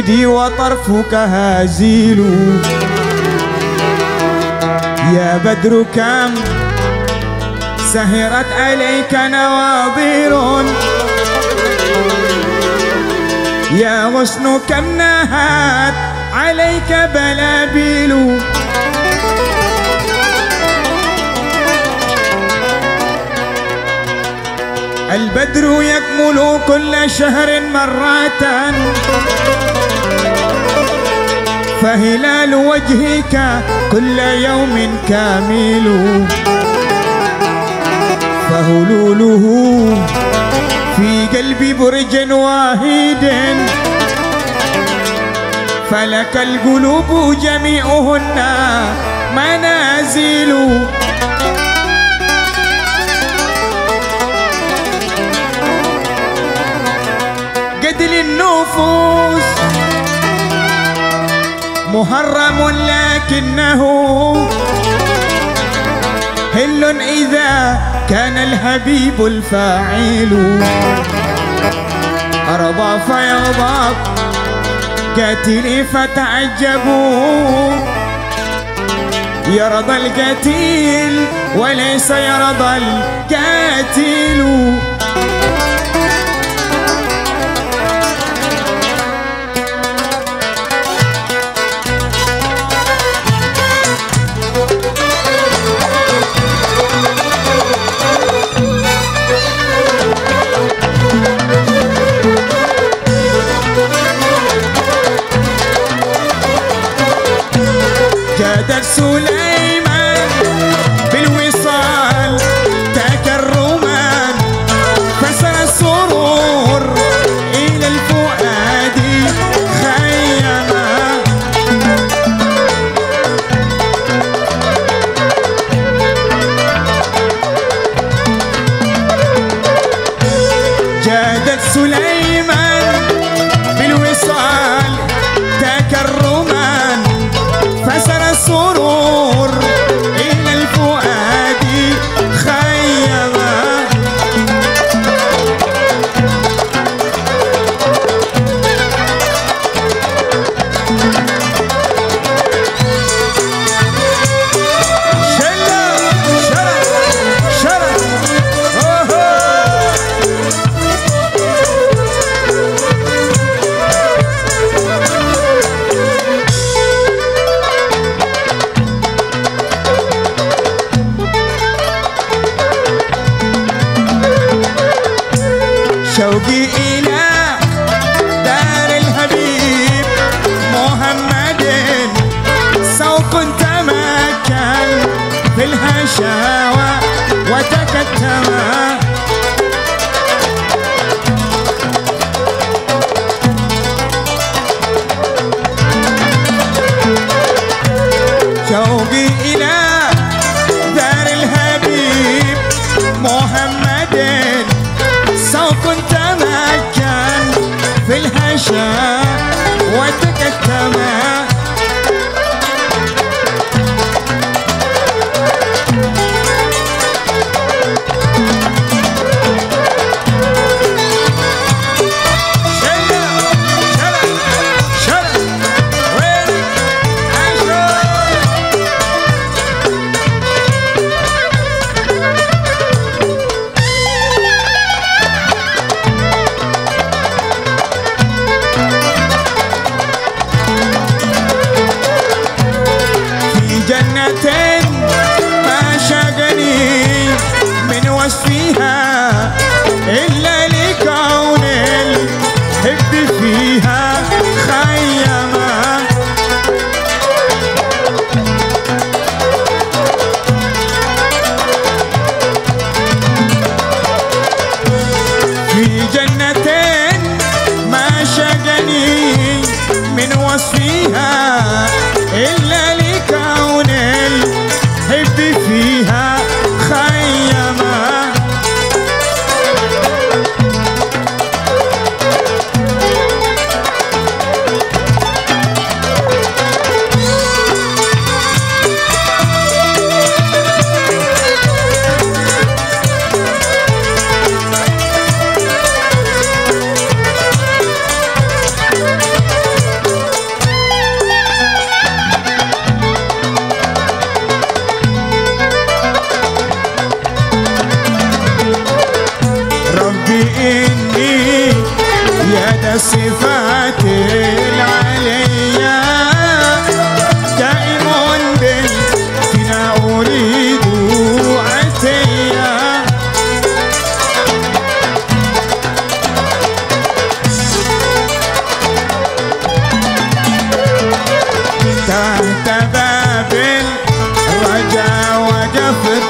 وجدي وطرفك هازيل. يا بدر كم سهرت عليك نواظر يا غصن كم نهت عليك بلابيل. البدر يكمل كل شهر مرة. فهلال وجهك كل يوم كامل. فهلوله في قلب برج واحد. فلك القلوب جميعهن منازل. قتل النفوس محرم لكنه هل إذا كان الحبيب الفاعل أرضى فيغضب قاتلي فتعجبوا يرضى القتيل وليس يرضى القاتل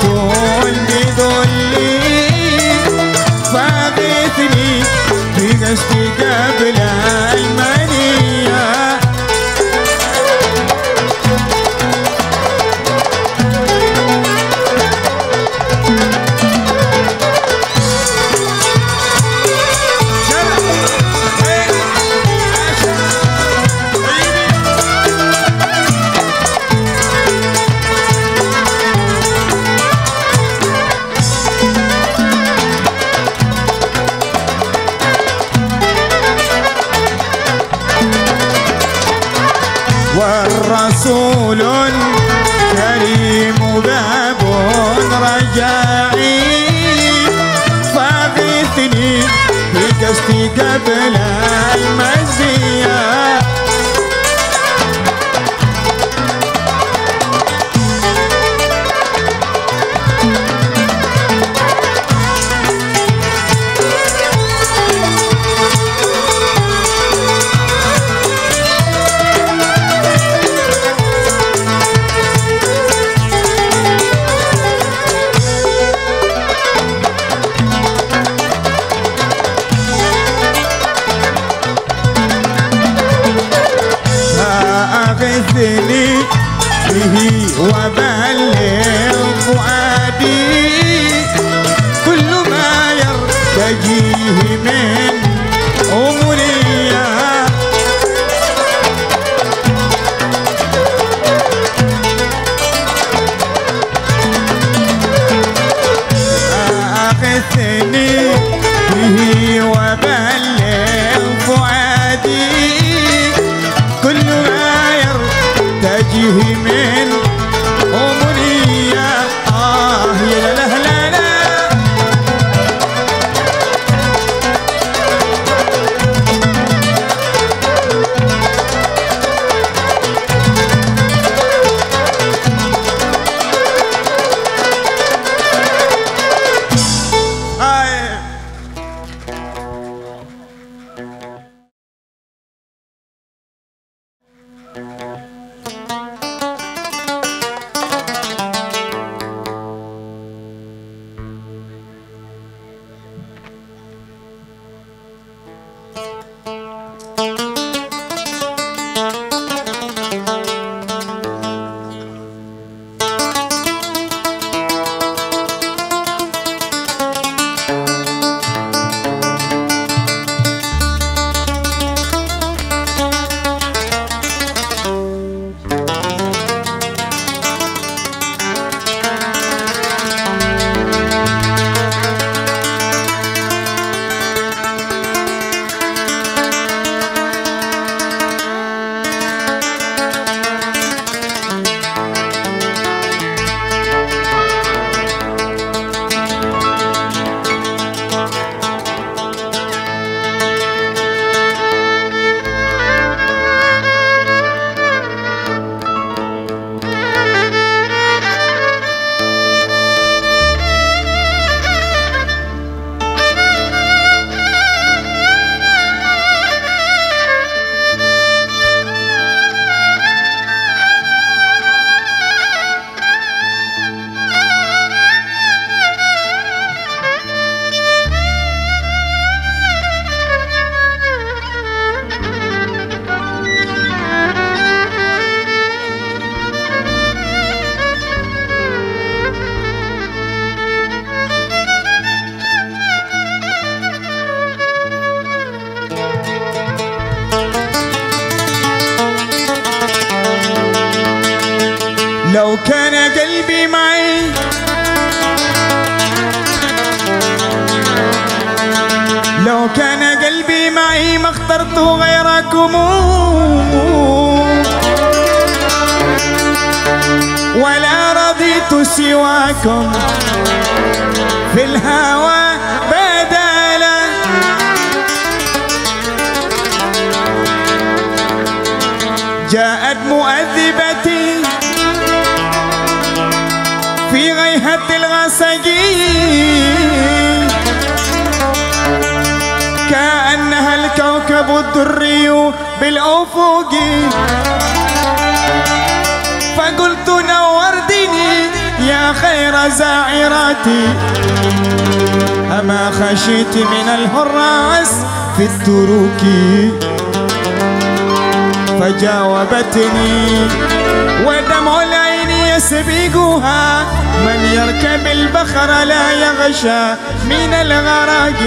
Whoa. اتركي فجاوبتني ودمع العين يسبقها من يركب البخر لا يغشى من الغرق.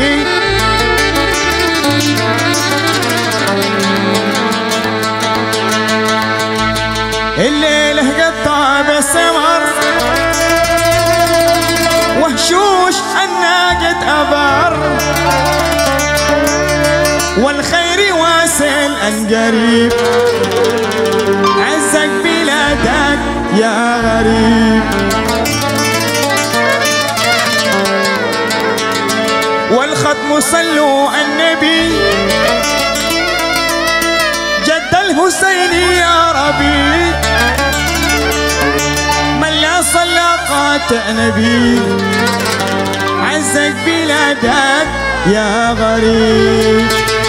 الليلة قطع بالسمر وحشوش الناقة أبر. عن قريب. عزك بلادك يا غريب. والختم صلوا على النبي. جد الحسين يا ربي. من لا صلى قاتع نبي. عزك بلادك يا غريب.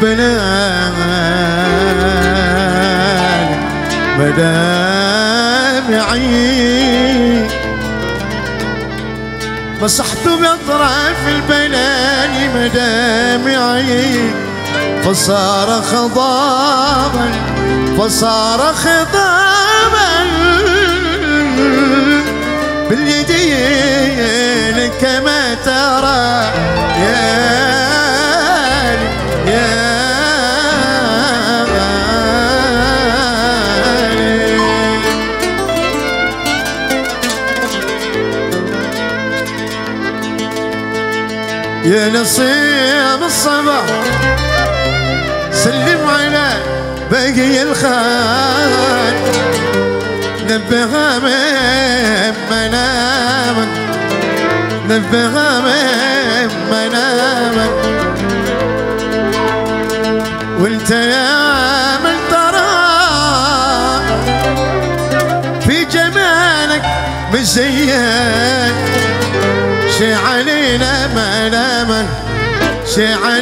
happening نصيب الصبر سلم على باقي الخان نبغى من منام. نبغى من شعر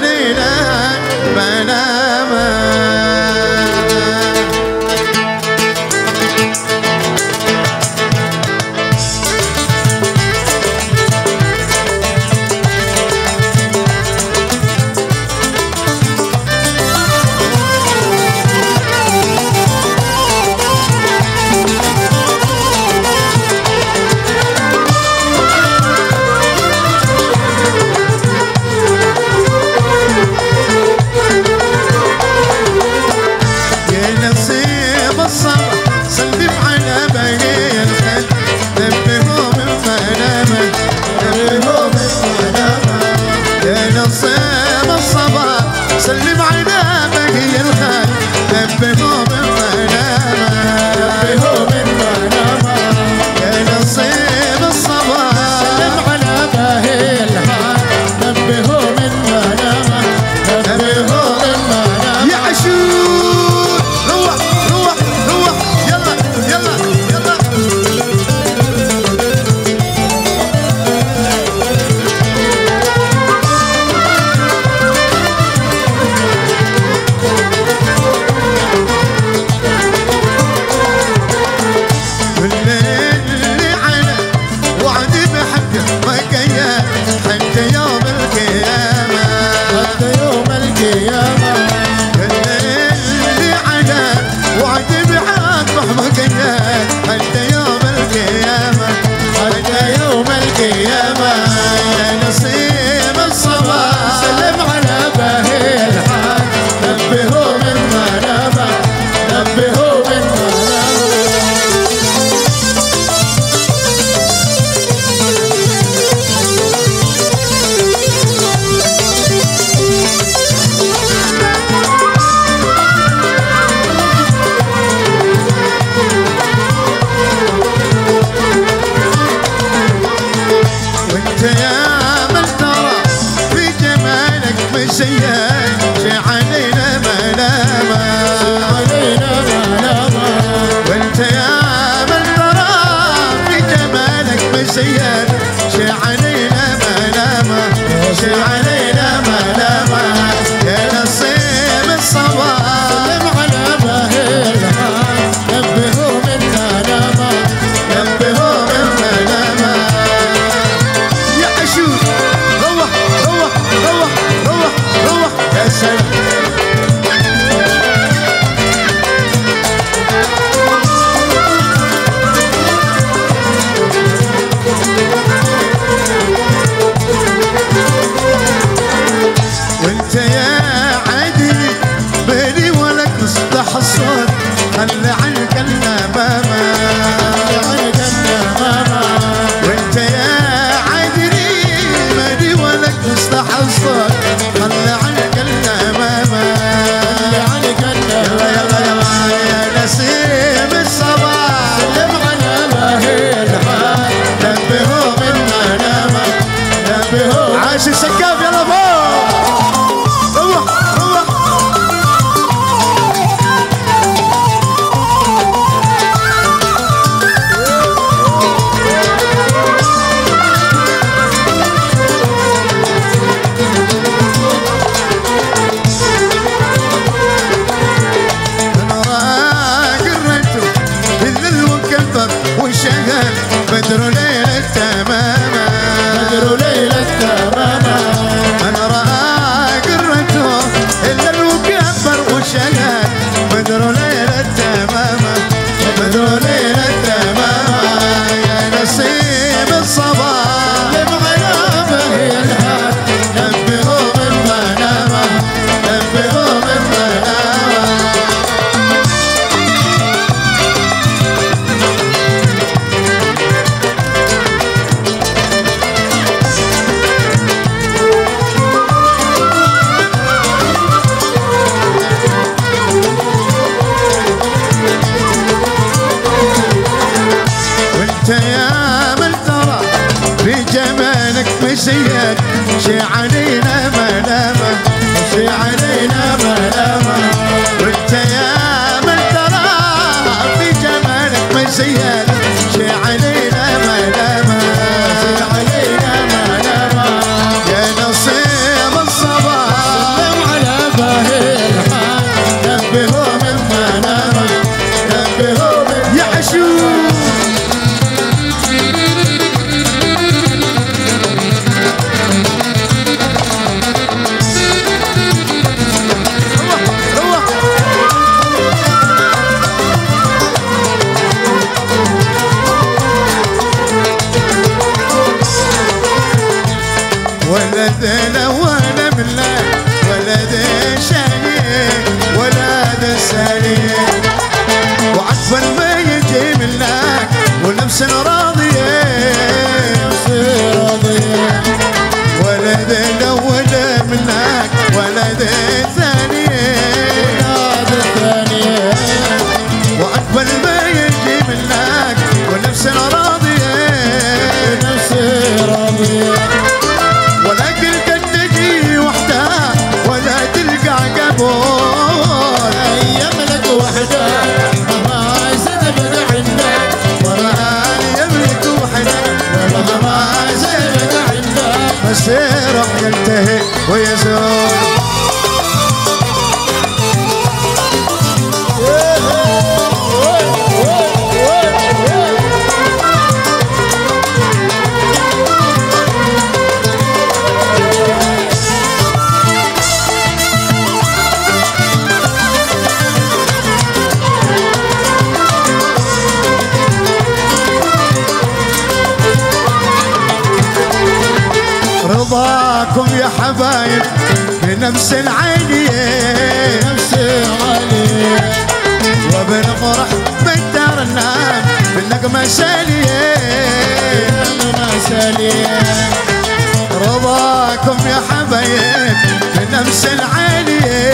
رضاكم يا حبايب بنفس العينية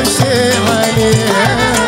نفسي غالية وبنفرح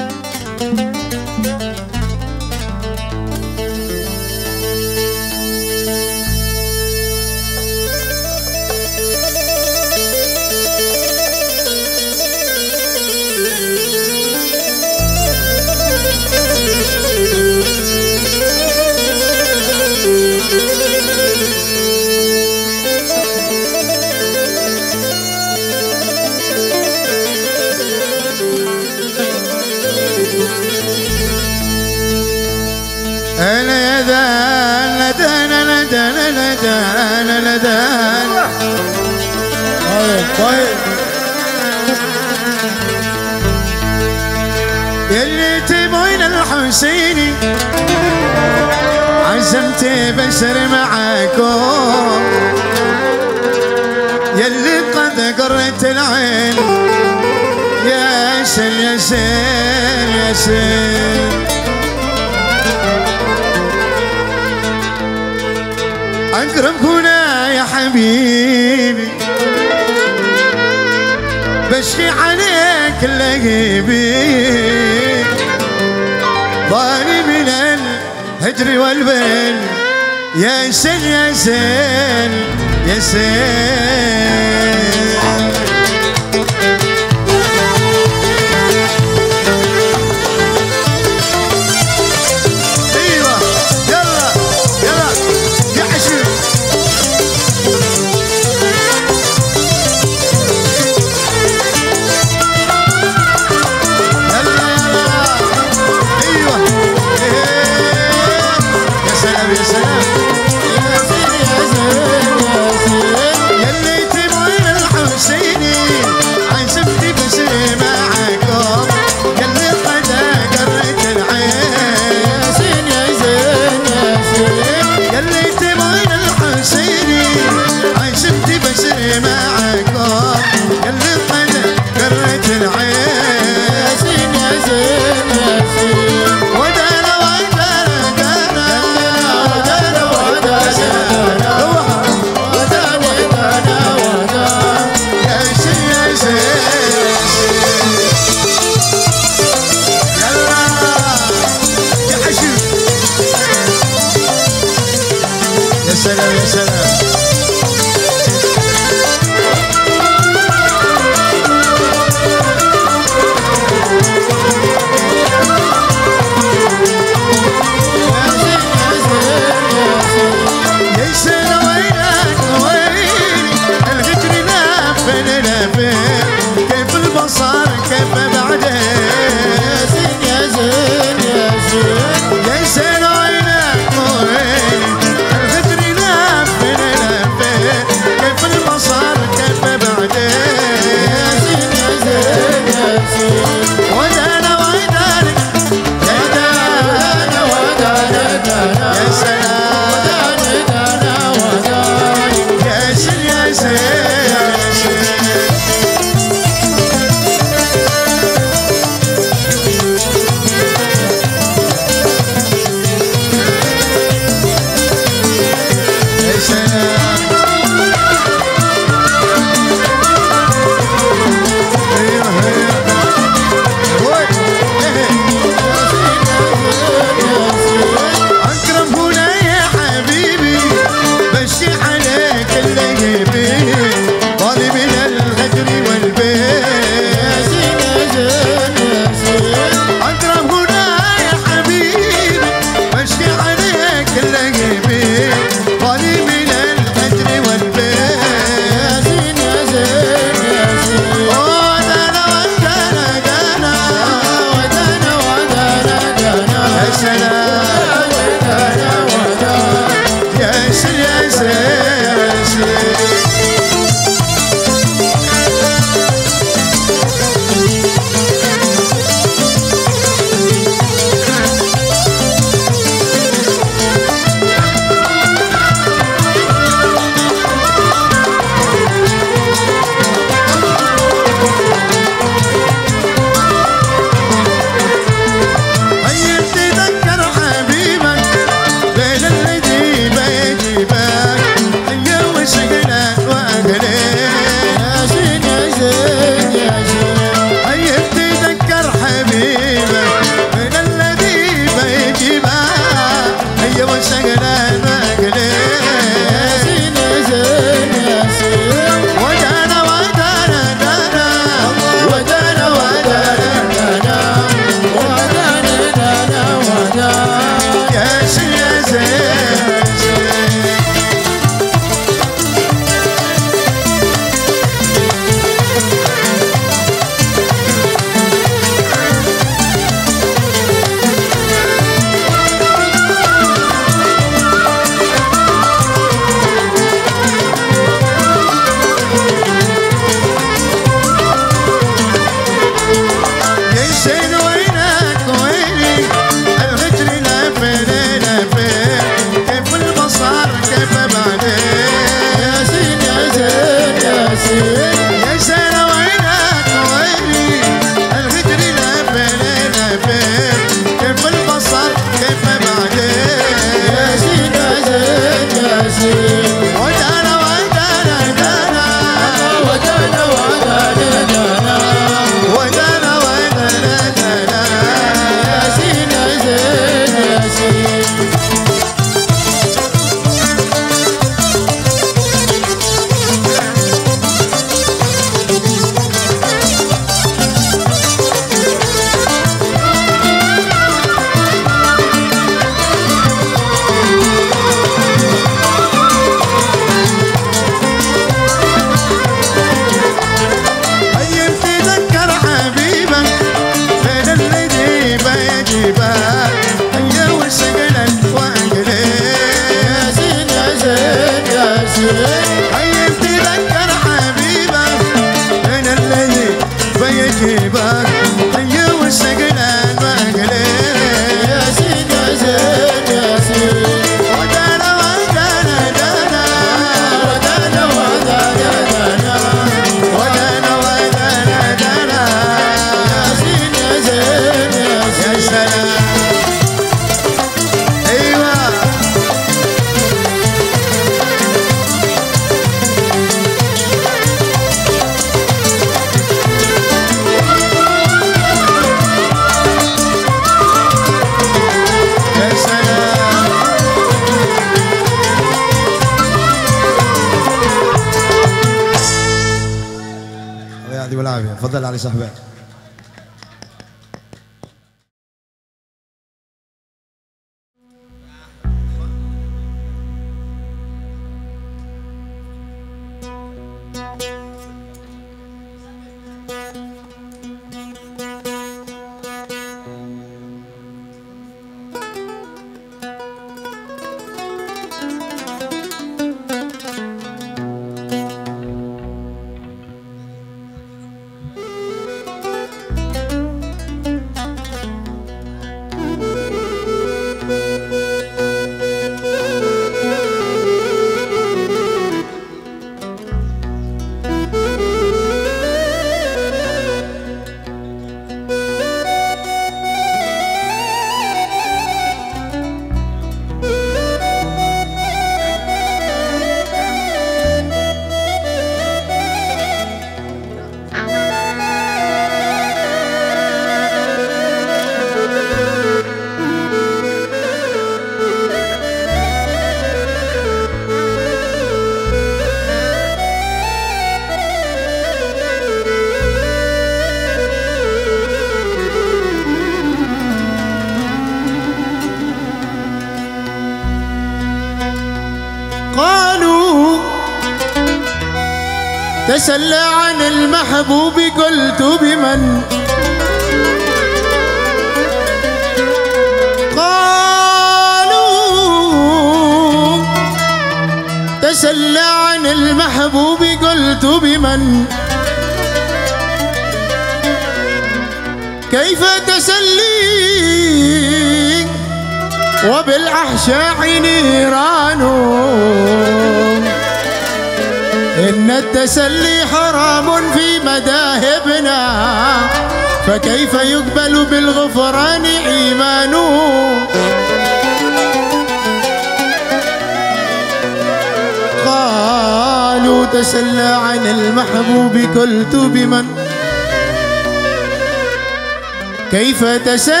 كيف تسلي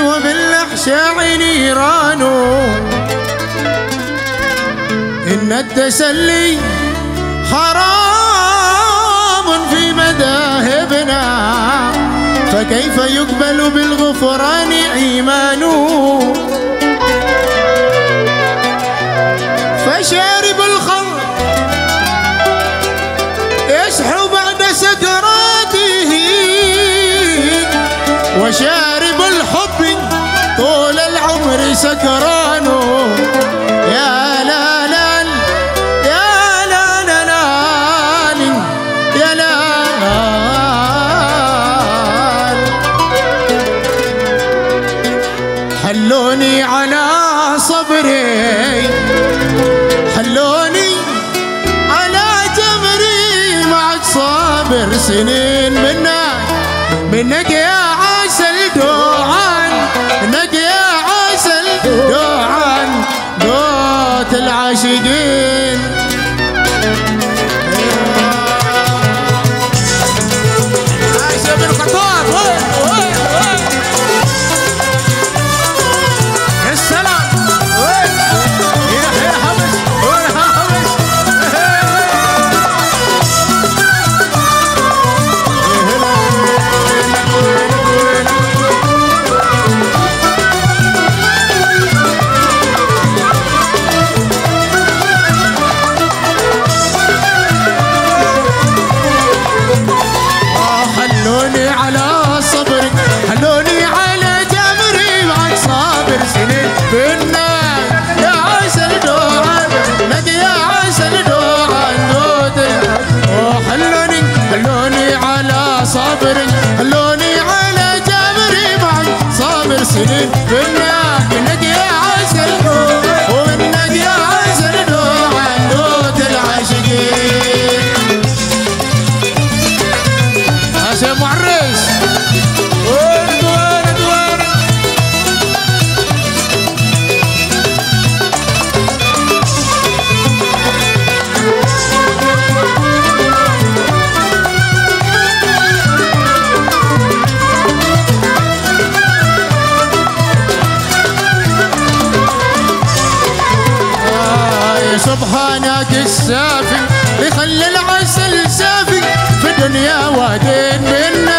وبالأحشاء نيران؟ إن التسلي حرام في مذاهبنا فكيف يقبل بالغفران إيمان؟ فشاء could في دنيا وادين منك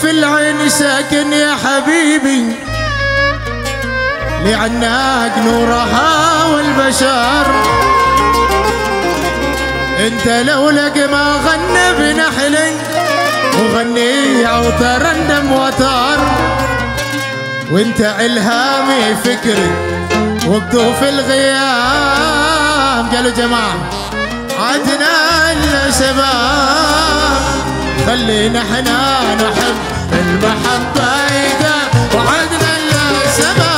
في العين ساكن يا حبيبي. لعناك نورها والبشر. انت لولاك ما غنى بنحلي وغني عوتر الدم وتر. وانت إلهامي فكري وبدوف الغياب. قالوا جماعة عدنا الاسباب خلينا إحنا نحب المحبة إذا وعدنا للسما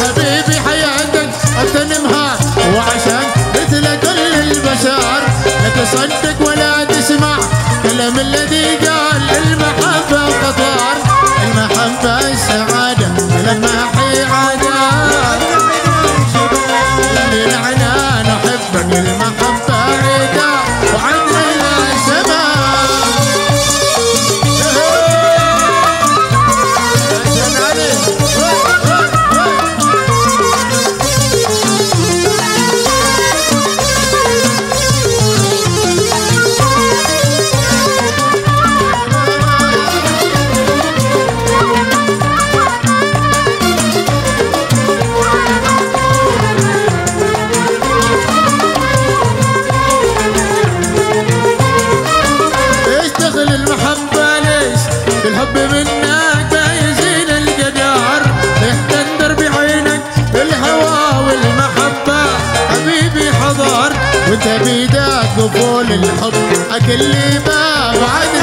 حبيبي حياتك أغتنمها وعشان مثل كل البشر. لا تصدق ولا تسمع كلام الذي قال. المحبة قطار المحبة الحب أكل ما بعد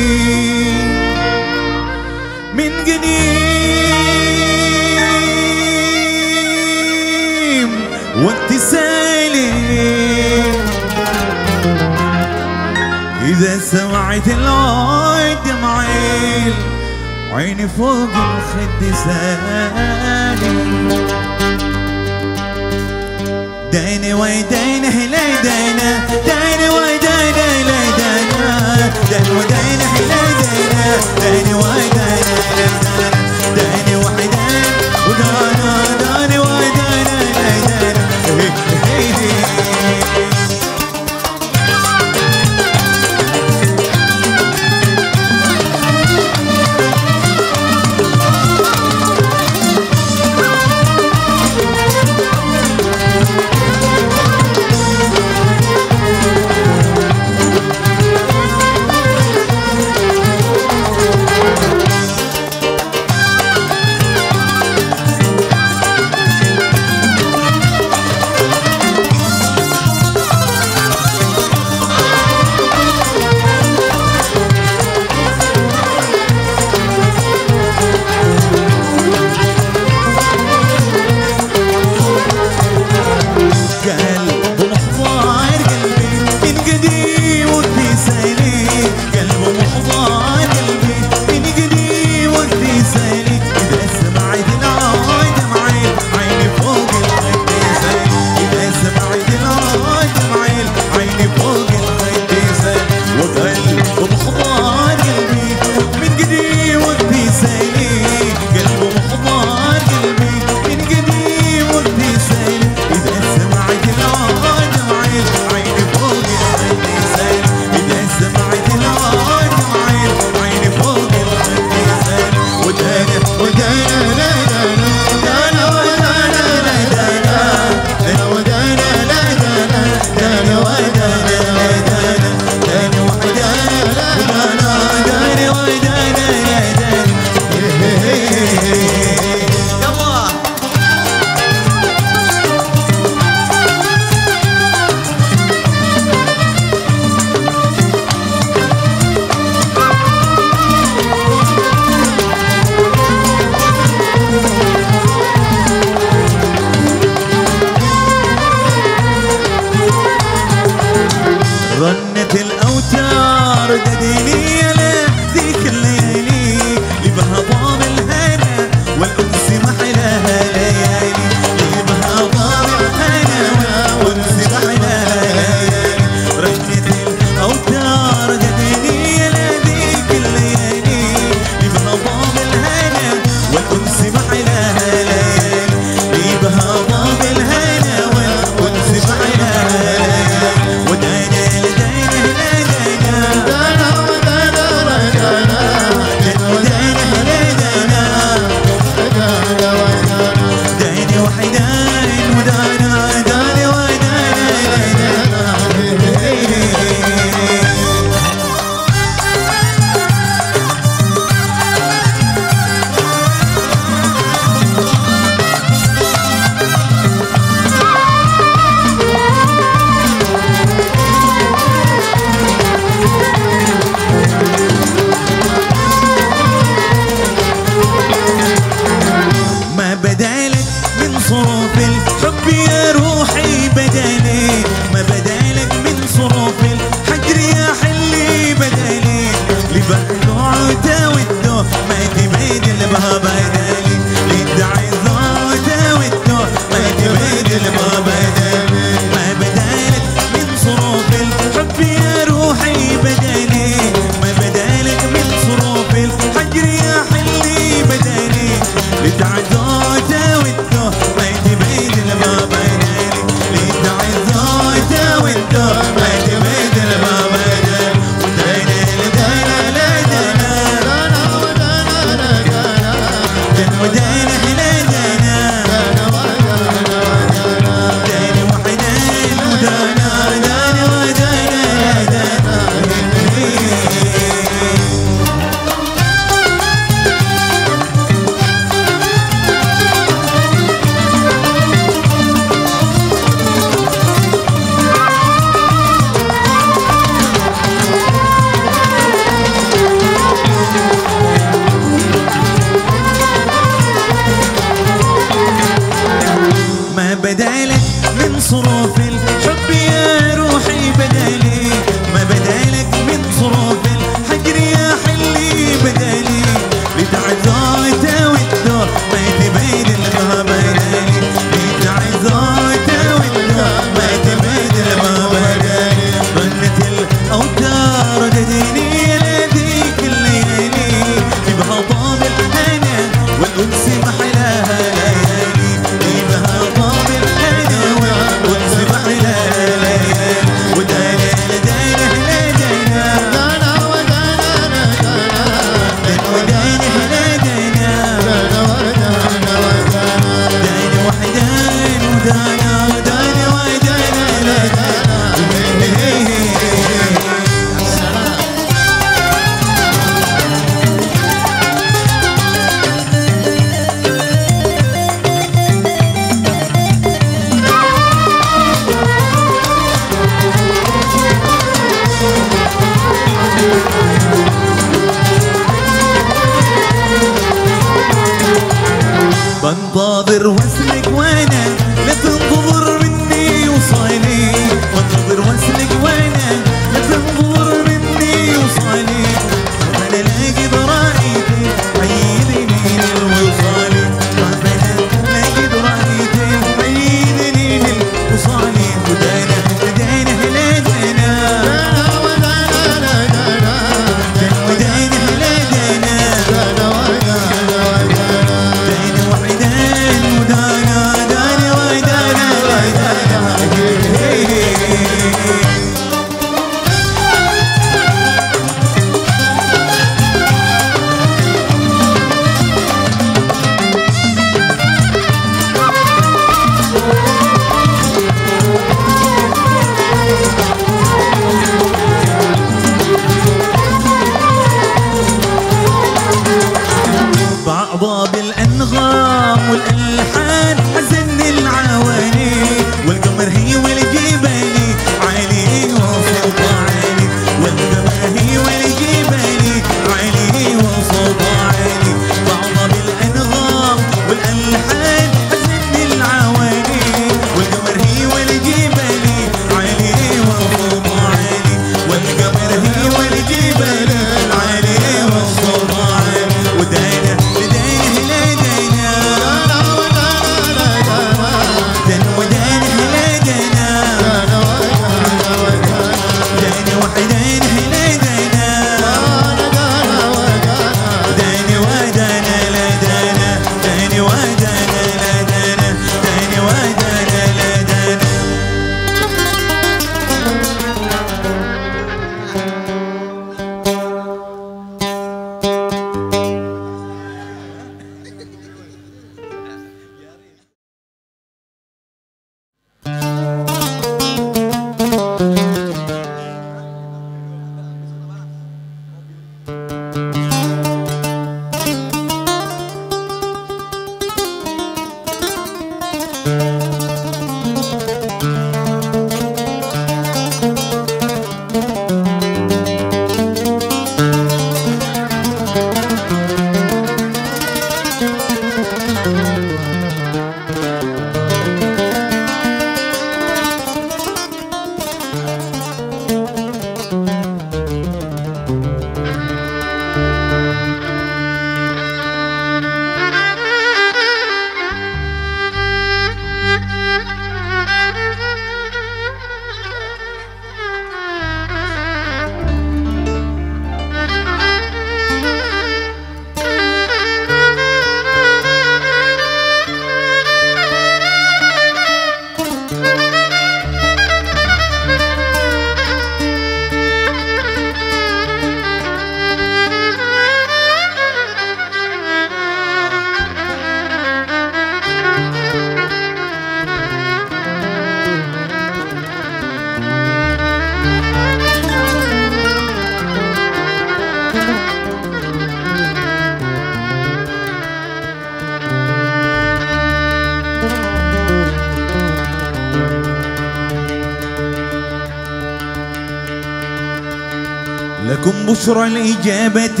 بشرى الإجابة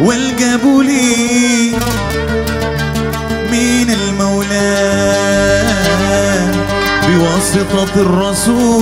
والقبول من المولى بواسطة الرسول.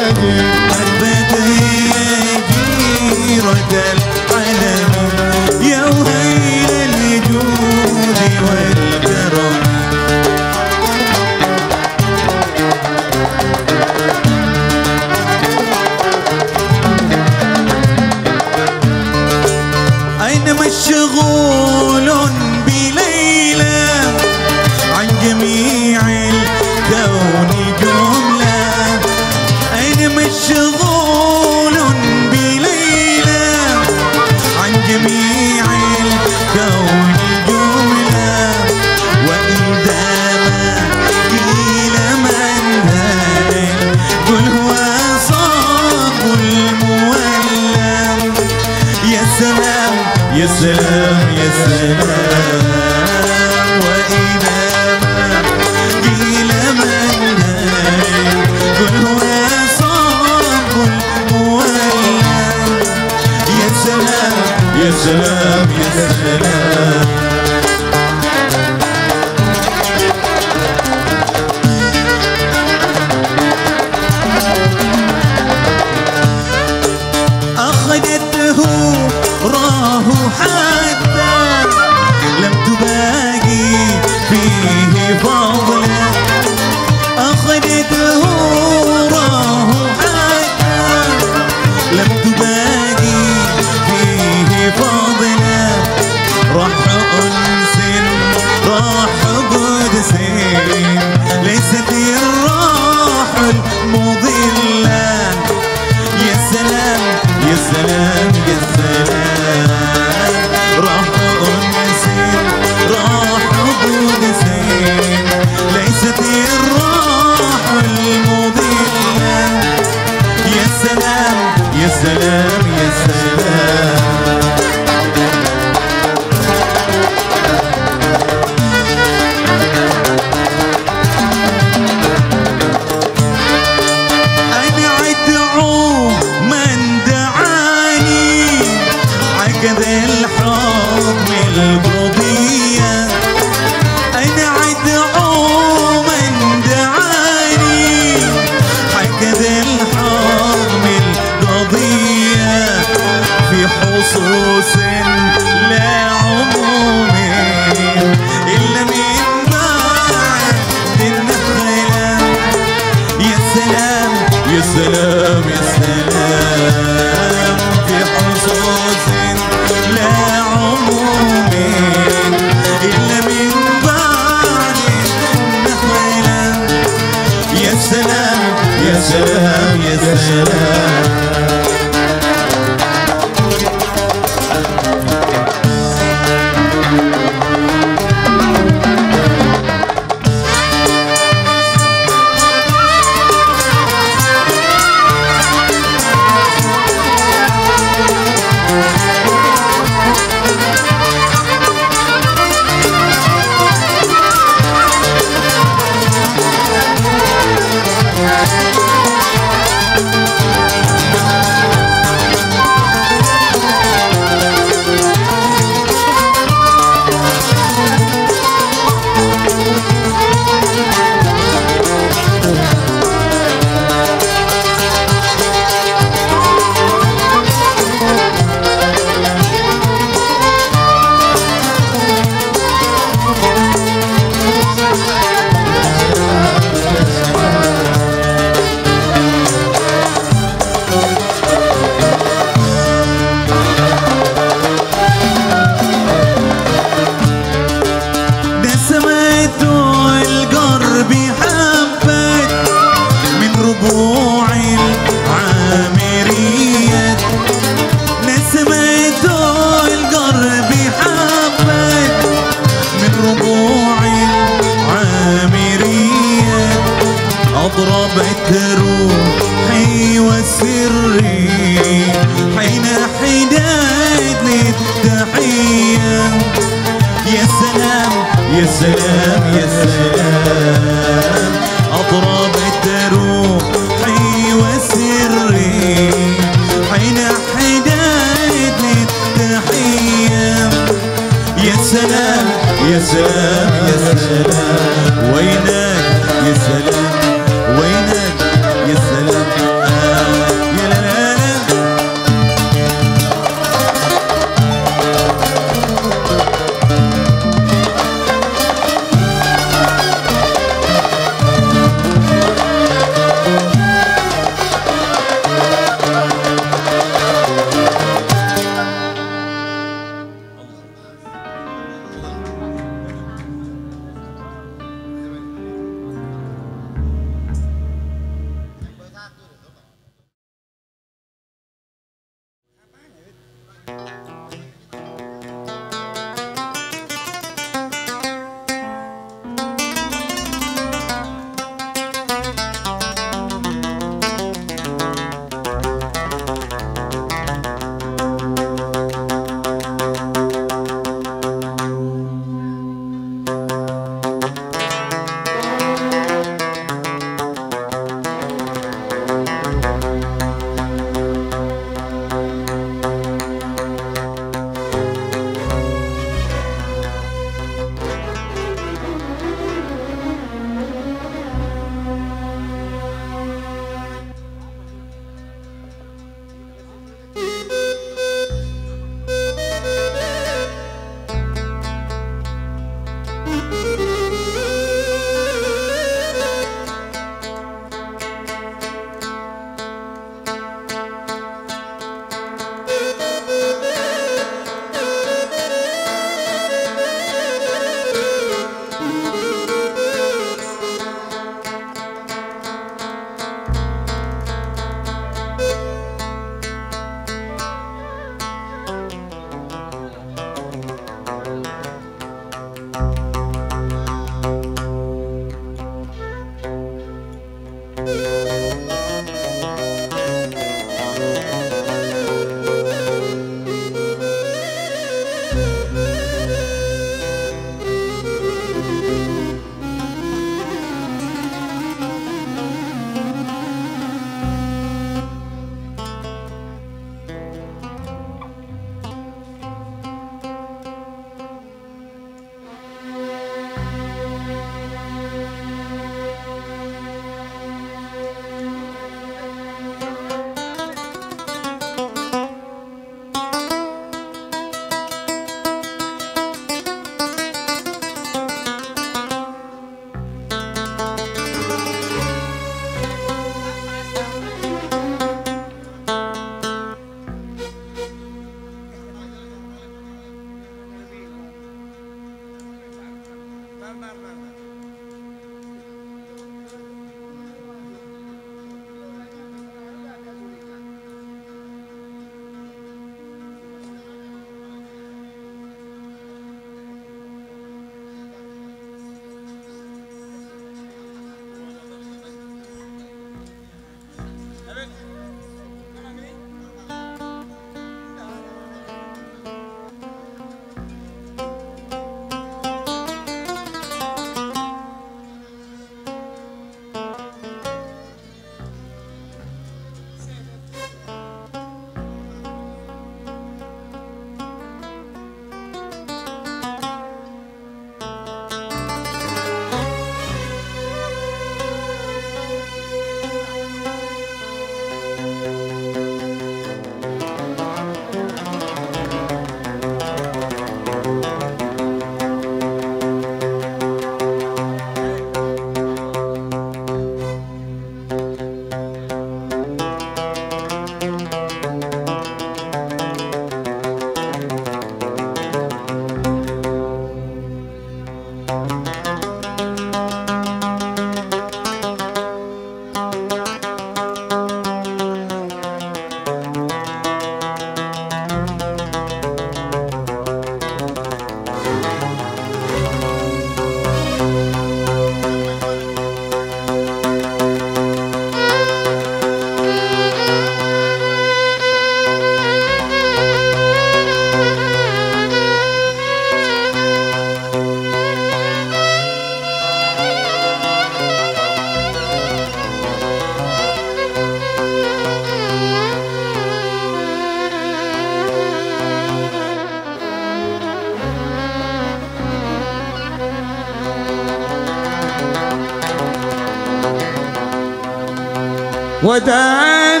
ودان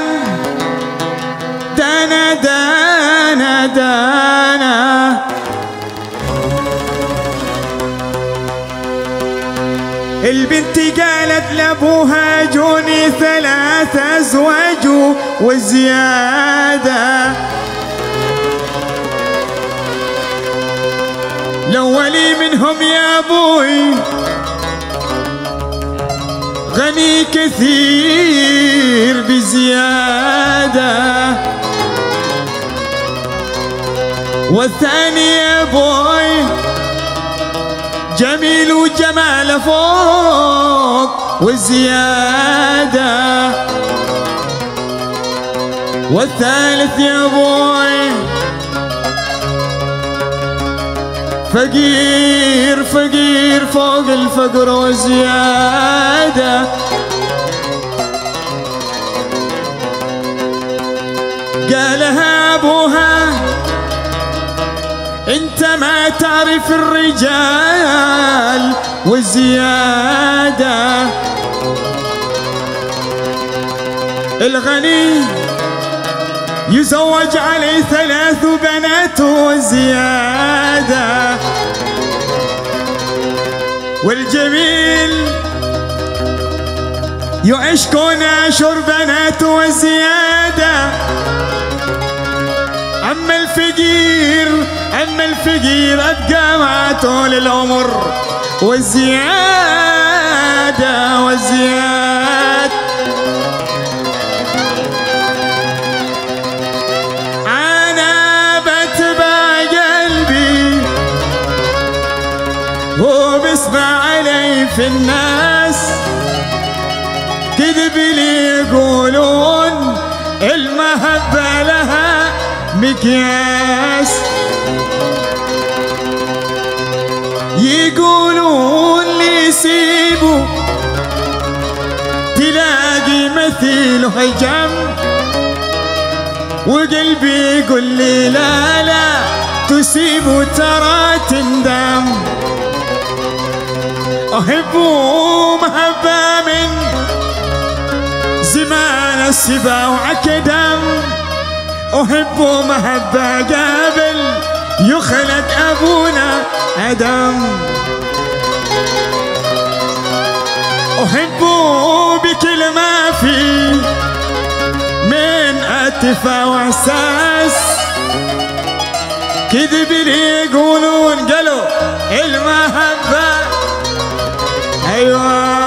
دانا دانا دانا. البنت قالت لأبوها جوني ثلاث أزواج وزيادة. الاولي منهم يا أبوي غني كثير بزيادة. والثاني يا أبوي جميل وجمال فوق وزيادة والثالث يا أبوي فقير فقير فوق الفقر وزيادة انت ما تعرف الرجال والزيادة. الغني يزوج عليه ثلاث بنات وزيادة. والجميل يعشقون عشر بنات وزيادة. أما الفقير أما الفقير أبقى مع طول العمر والزيادة والزيادة أنا بتبع قلبي هو بيسمع علي في الناس. كذب لي يقولون المحبة لها مقياس مثيل هجم وقلبي يقول لي لا لا تسيبوا ترى تندم أحبوا محبة من زمان السبا وعكدم. أحب محبة قبل يخلق أبونا أدم. أحب بكل ما في من أتفا وإحساس. كذب لي يقولون قالوا المحبة أيوه.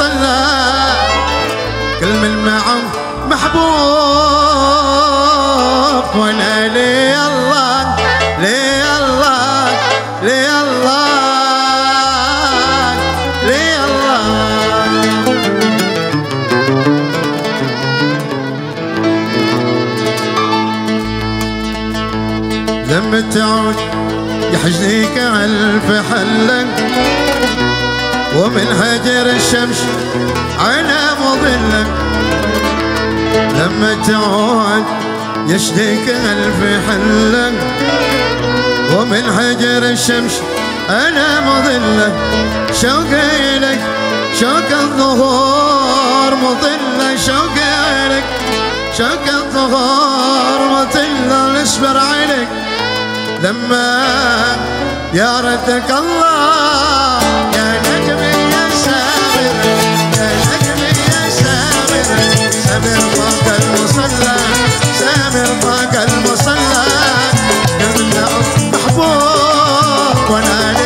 المصلى كل من معه محبوب. وأنا لي الله لي الله لي الله لي الله. لما تعود يحجنيك ألف حلة ومن هجر الشمس عنا مظلة لما تعود يشديك ألف حلة ومن هجر الشمس أنا مظلة شوقي لك شوق الظهور مظلة شوقي لك شوق الظهور مظلة اصبر عليك. لما يا ردك الله يا نجمي سامر فوق المصلى سامر محبوب وأنا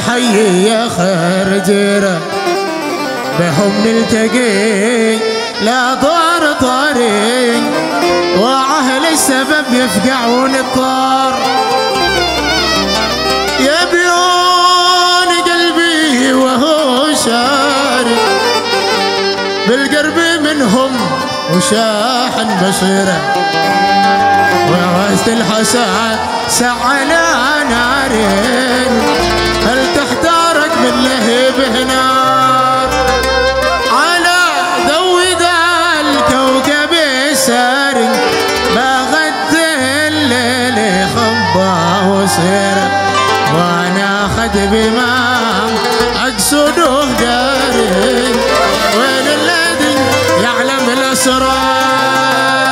الحي يا خرجرة بهم نلتقي لا طار طاري. وعهل السبب يفقعون ونطار يبيون قلبي وهو شاري. بالقرب منهم وشاحن بصيره وعزت الحسن سعنا نارين. من لهب هنار على ضوء الكوكب الساري ما غد الليل خبا وسير وأنا خد بما اقصده داري وين الذي يعلم الأسرار؟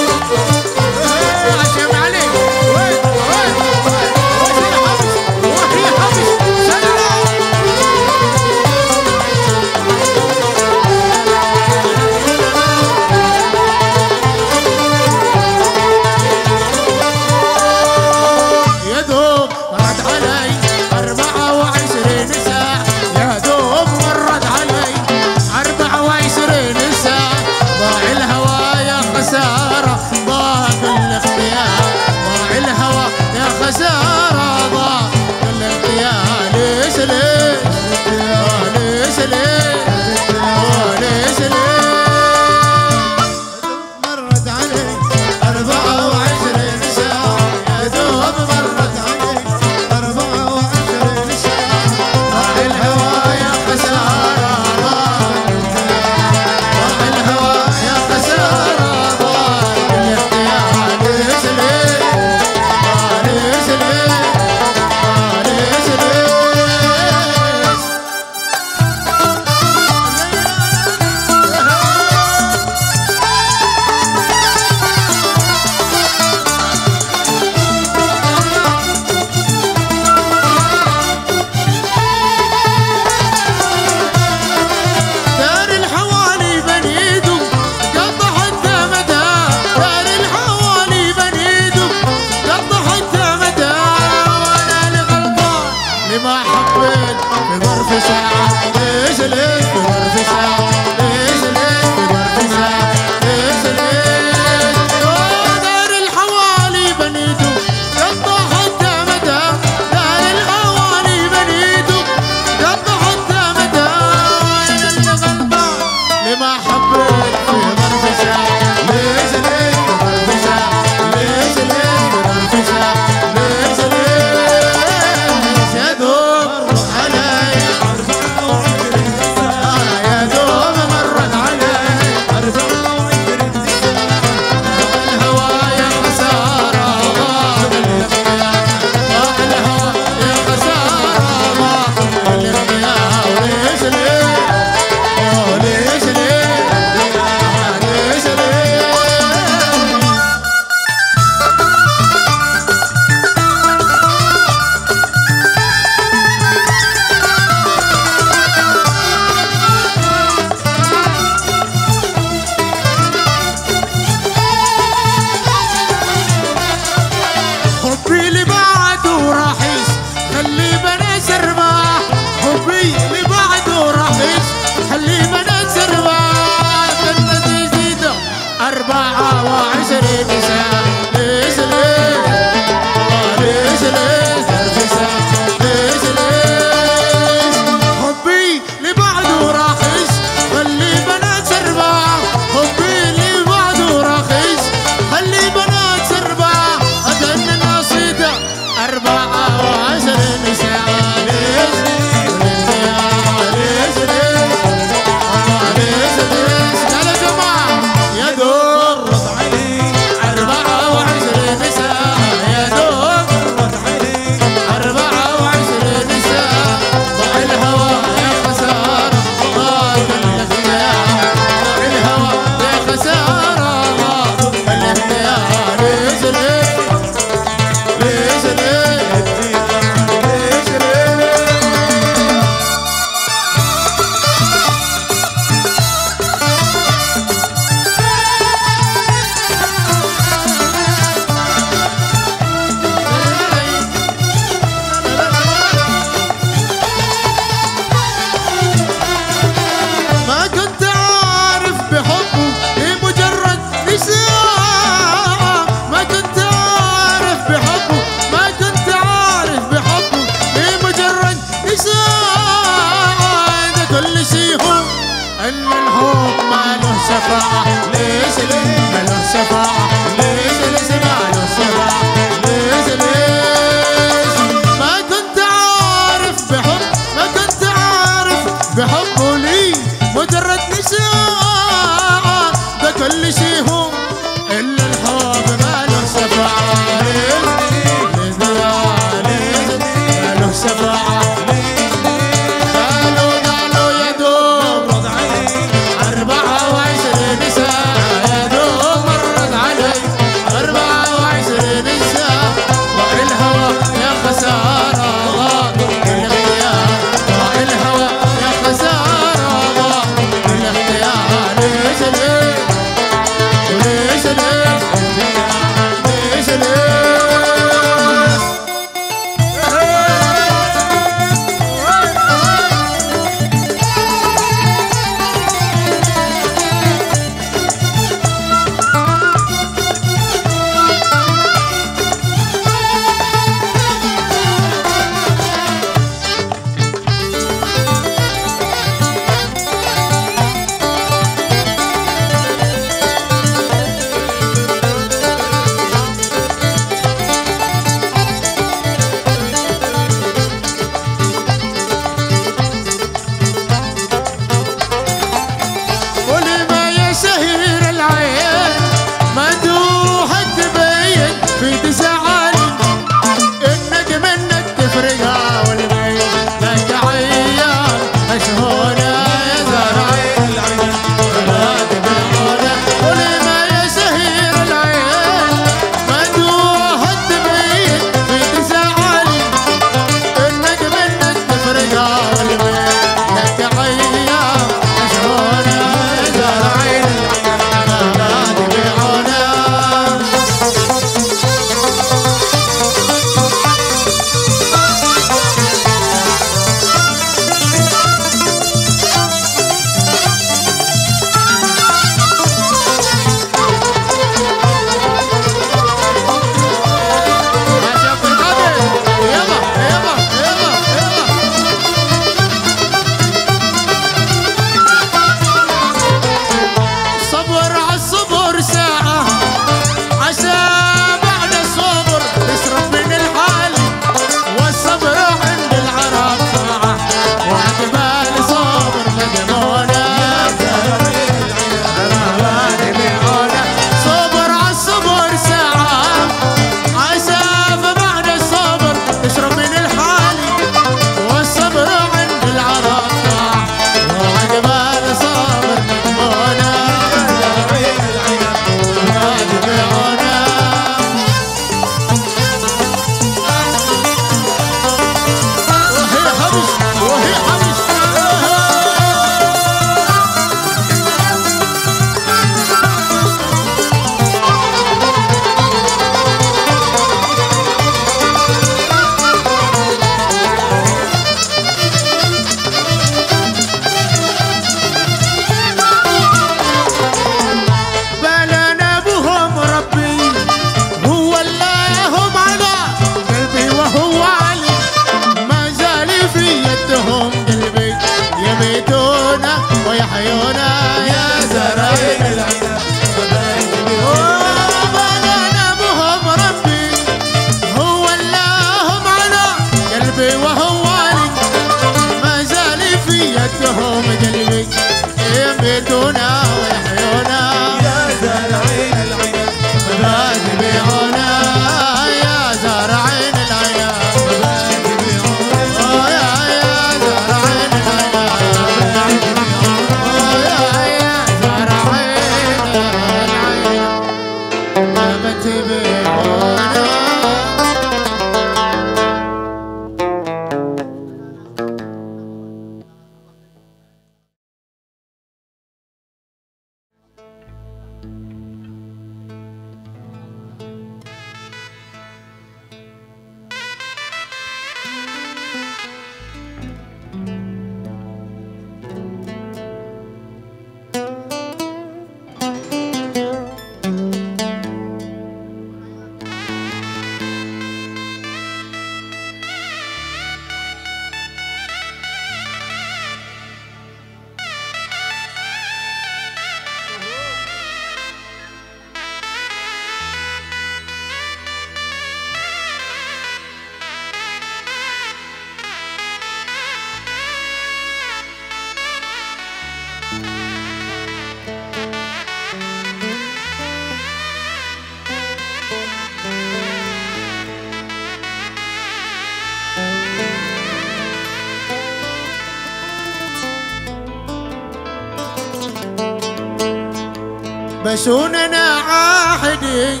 سننا عاهدي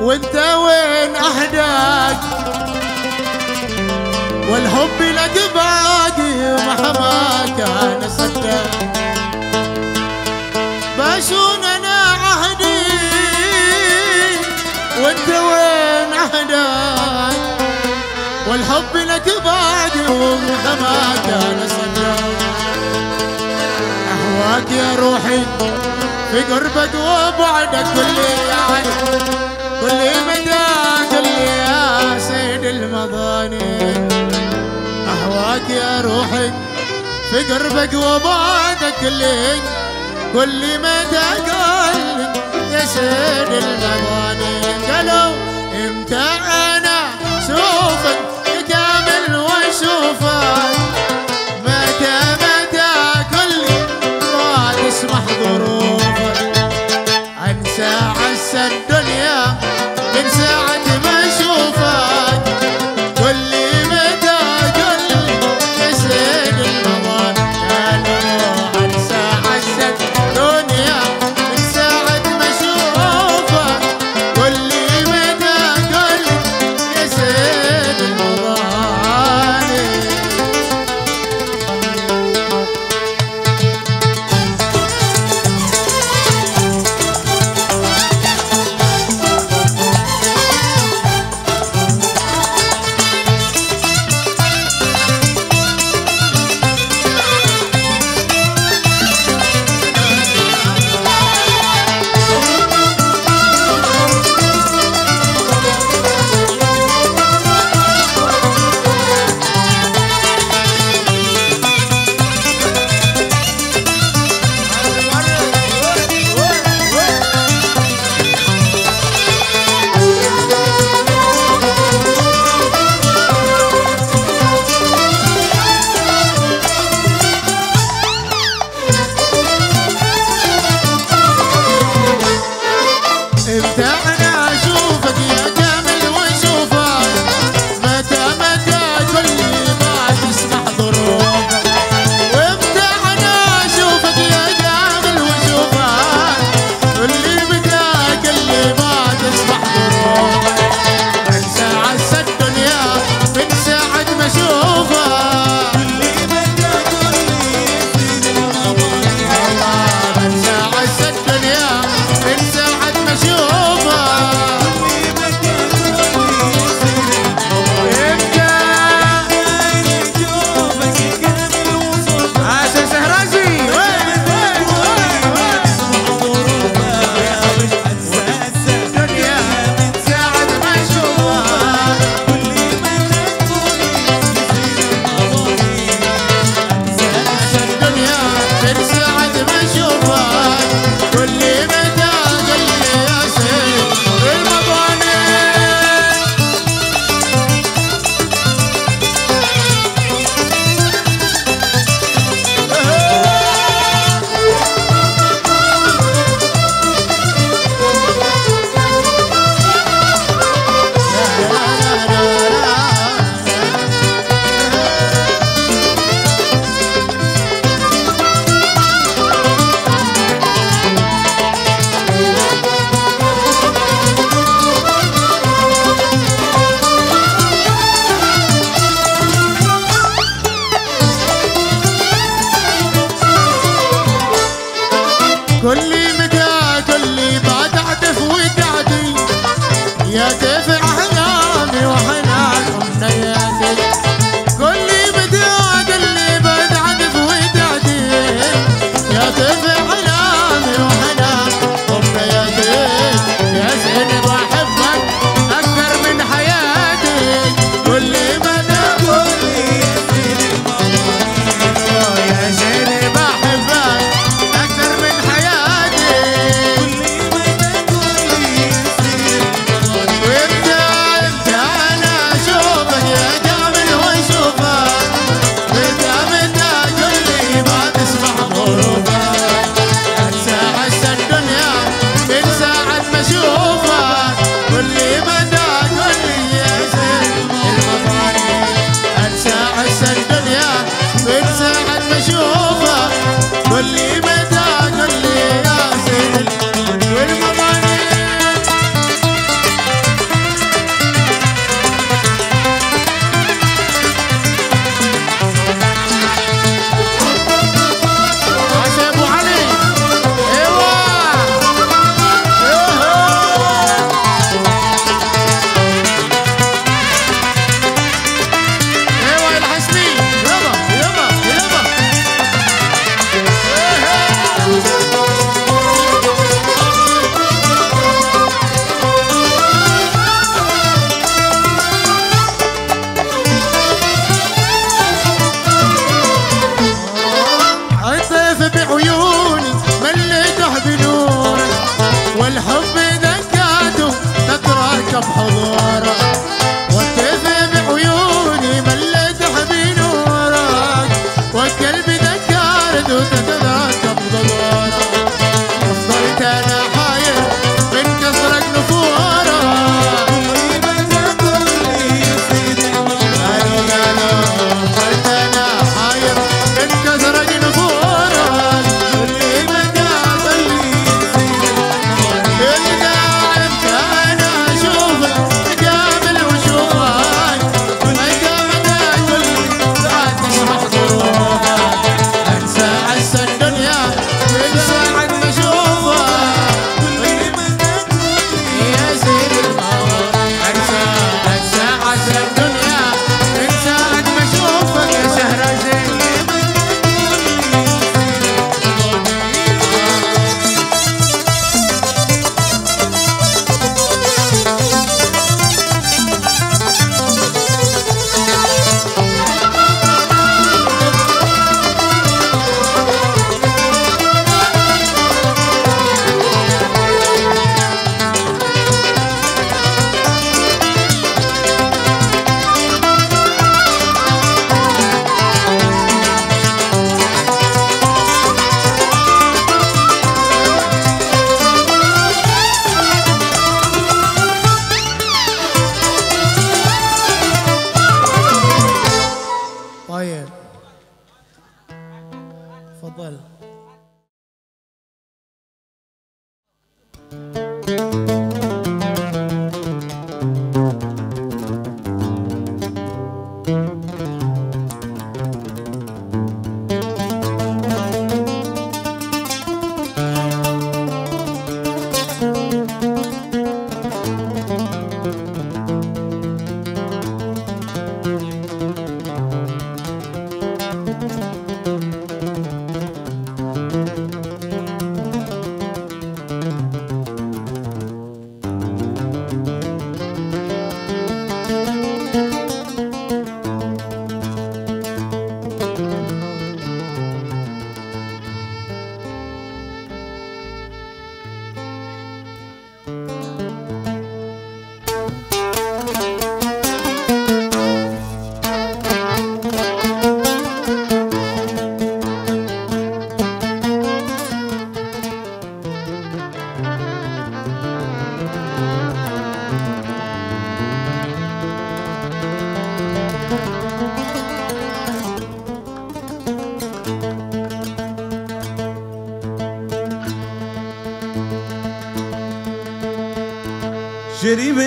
وانت وين أحداك؟ والحب لك بادي مهما كان صدق بسننا عهدي وانت وين أحداك؟ والحب لك بادي مهما كان صدق هواك يا روحي في قربك وبعدك كل يعني كل مداك يا سيد المضاني أهواك يا روحي في قربك وبعدك كل كل مداك يا سيد المضاني قالوا إمتى أنا شوفك كامل واشوفك وافرح ظروفك أنسى தெரிவே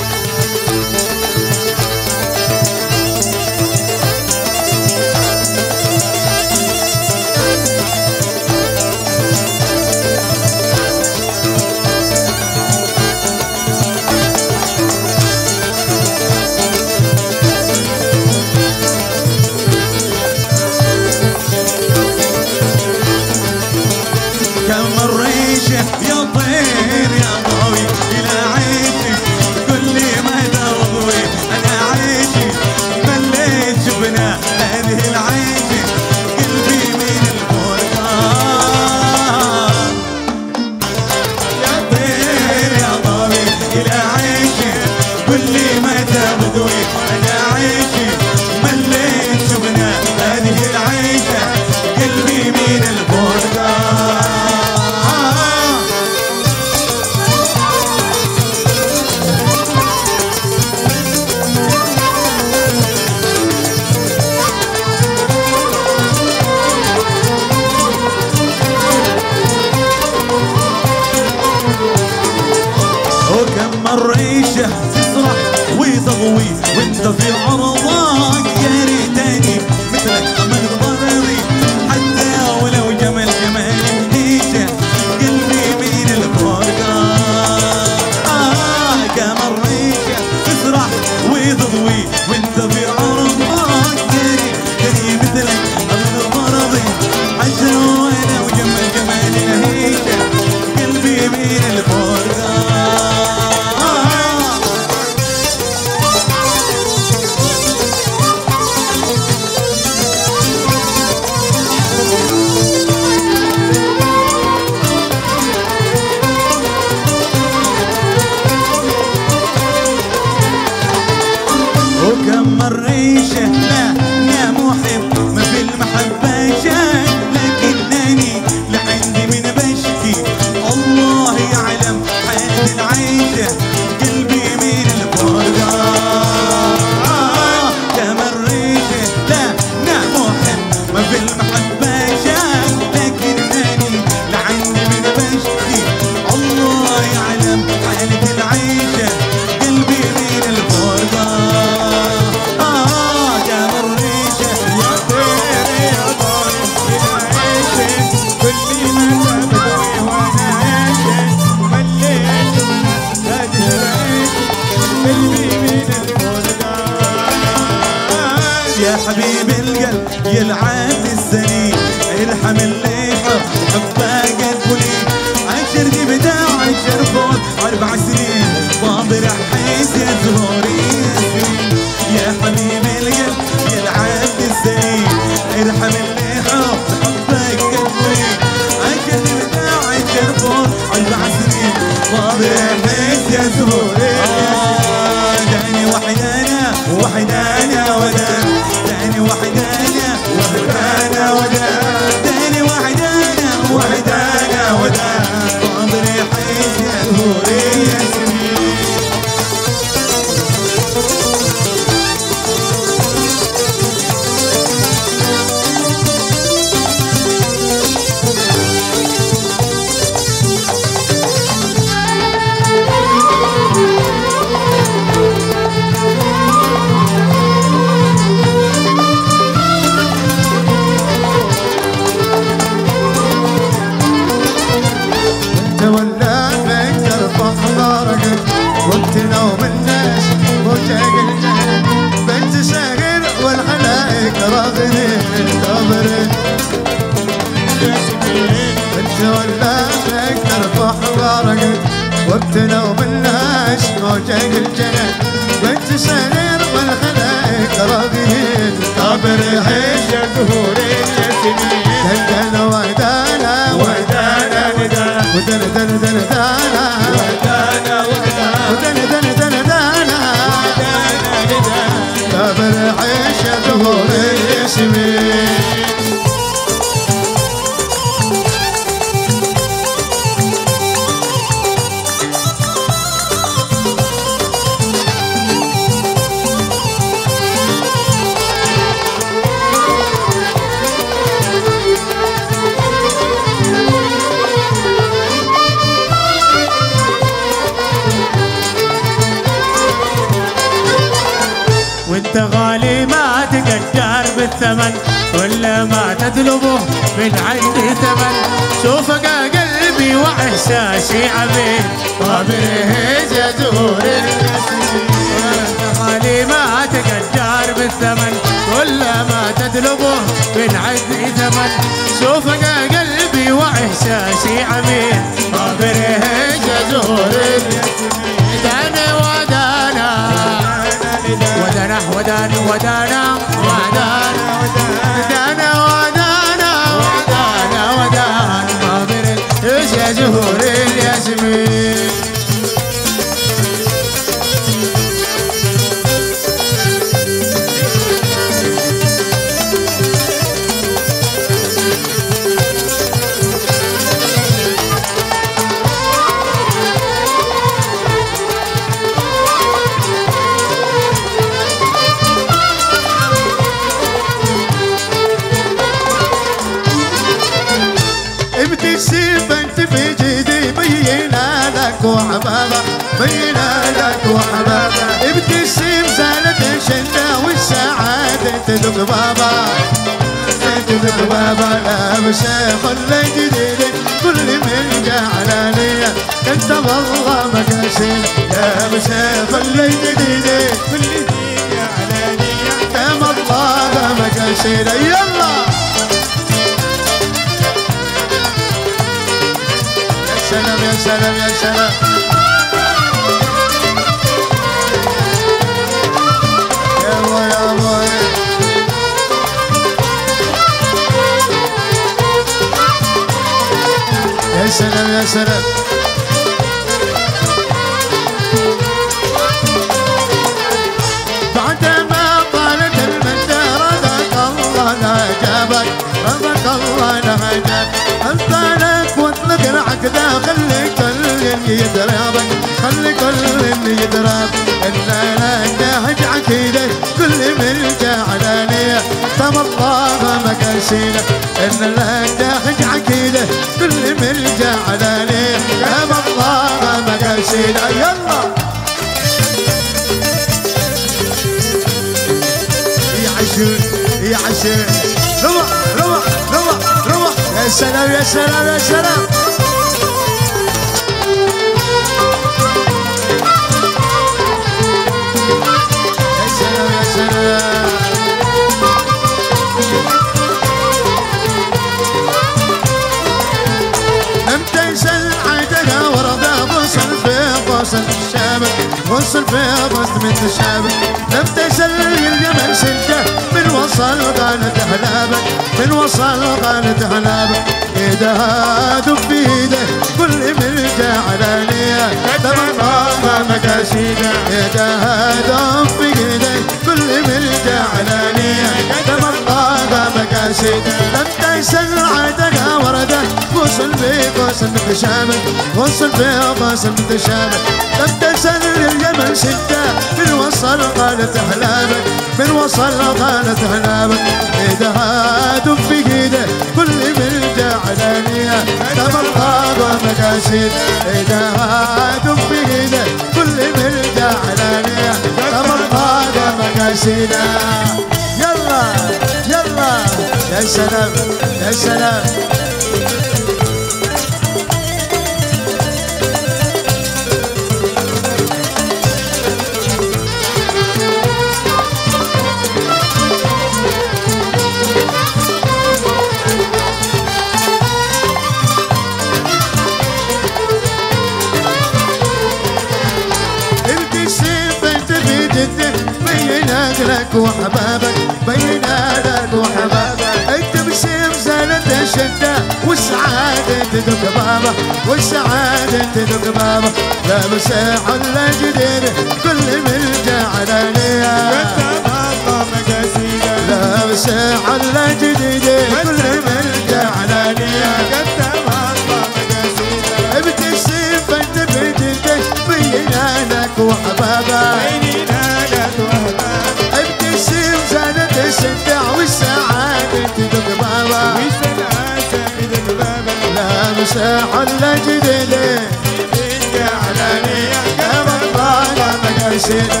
Yeah.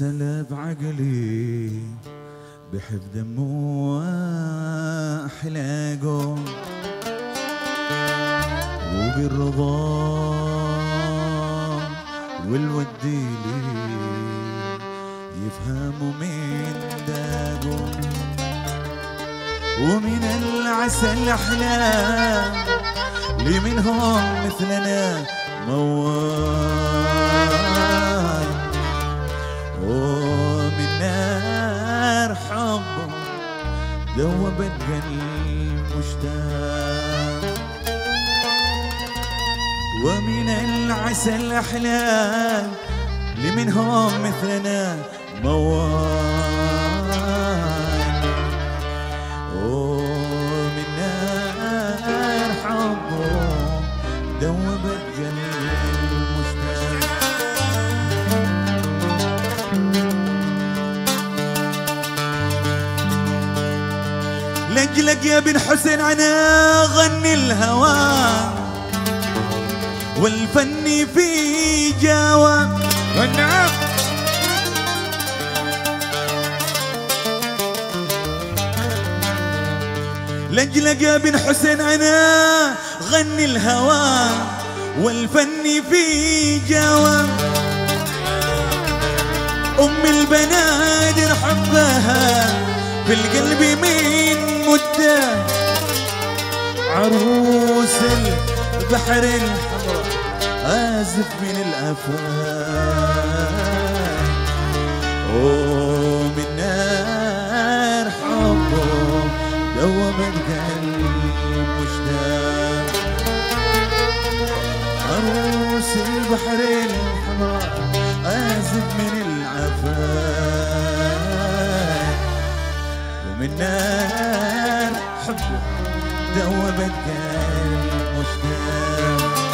سلب عقلي بحب دمه أحلاقه وبالرضا والودي لي يفهموا من داقه ومن العسل أحلام لي منهم مثلنا موال. ذوبت قلبي مشتاق. ومن العسل أحلام لمنهم مثلنا موال. لجلك يا بن حسين أنا غني الهوى والفن في جاوى والنعم لجلك يا بن حسين أنا غني الهوى والفن في جاوى أم البنادر حبها في القلب من مده عروس البحر الحمراء. آزف من الآفاق ومن نار حبه دوما قلبي مشتاق عروس البحر الحمراء آزف من العفاف ومن نار حبه دوبت قلبي مشتاق.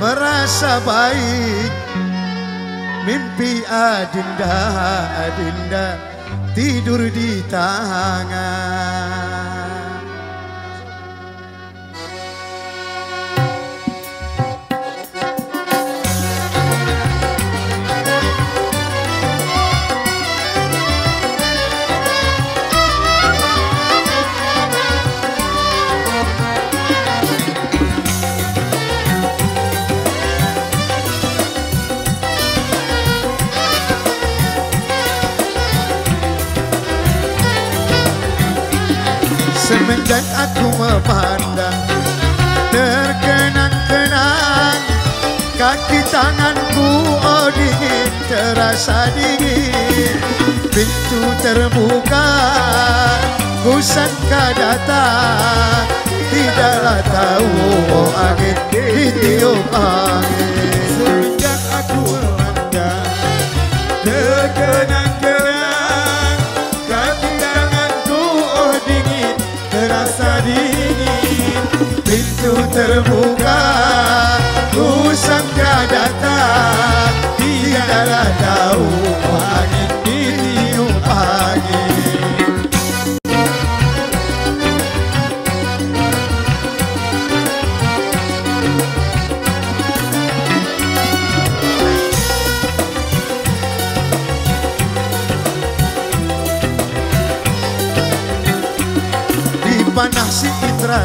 merasa baik. Mimpi adinda, adinda tidur di tangan. Semenjak aku memandang. Terkenang-kenang Kaki tanganku oh dingin Terasa dingin. Pintu terbuka Ku sangka datang Tidaklah tahu oh angin Ditiup angin Pintu terbuka. Ku sangka datang Tidaklah tahu angin ditiup angin di panah si Indra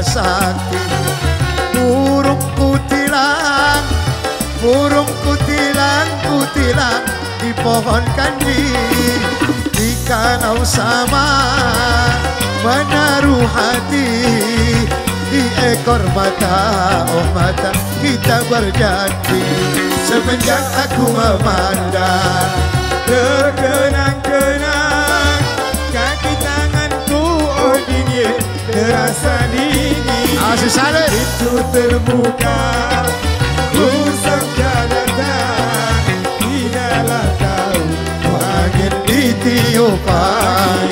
kutilang di pohon kandi di kalau sama menaruh hati di ekor mata. Oh mata kita berjanji semenjak aku memandang Terkenang-kenang Kaki tanganku oh dingin Terasa dingin. Itu terbuka tiupan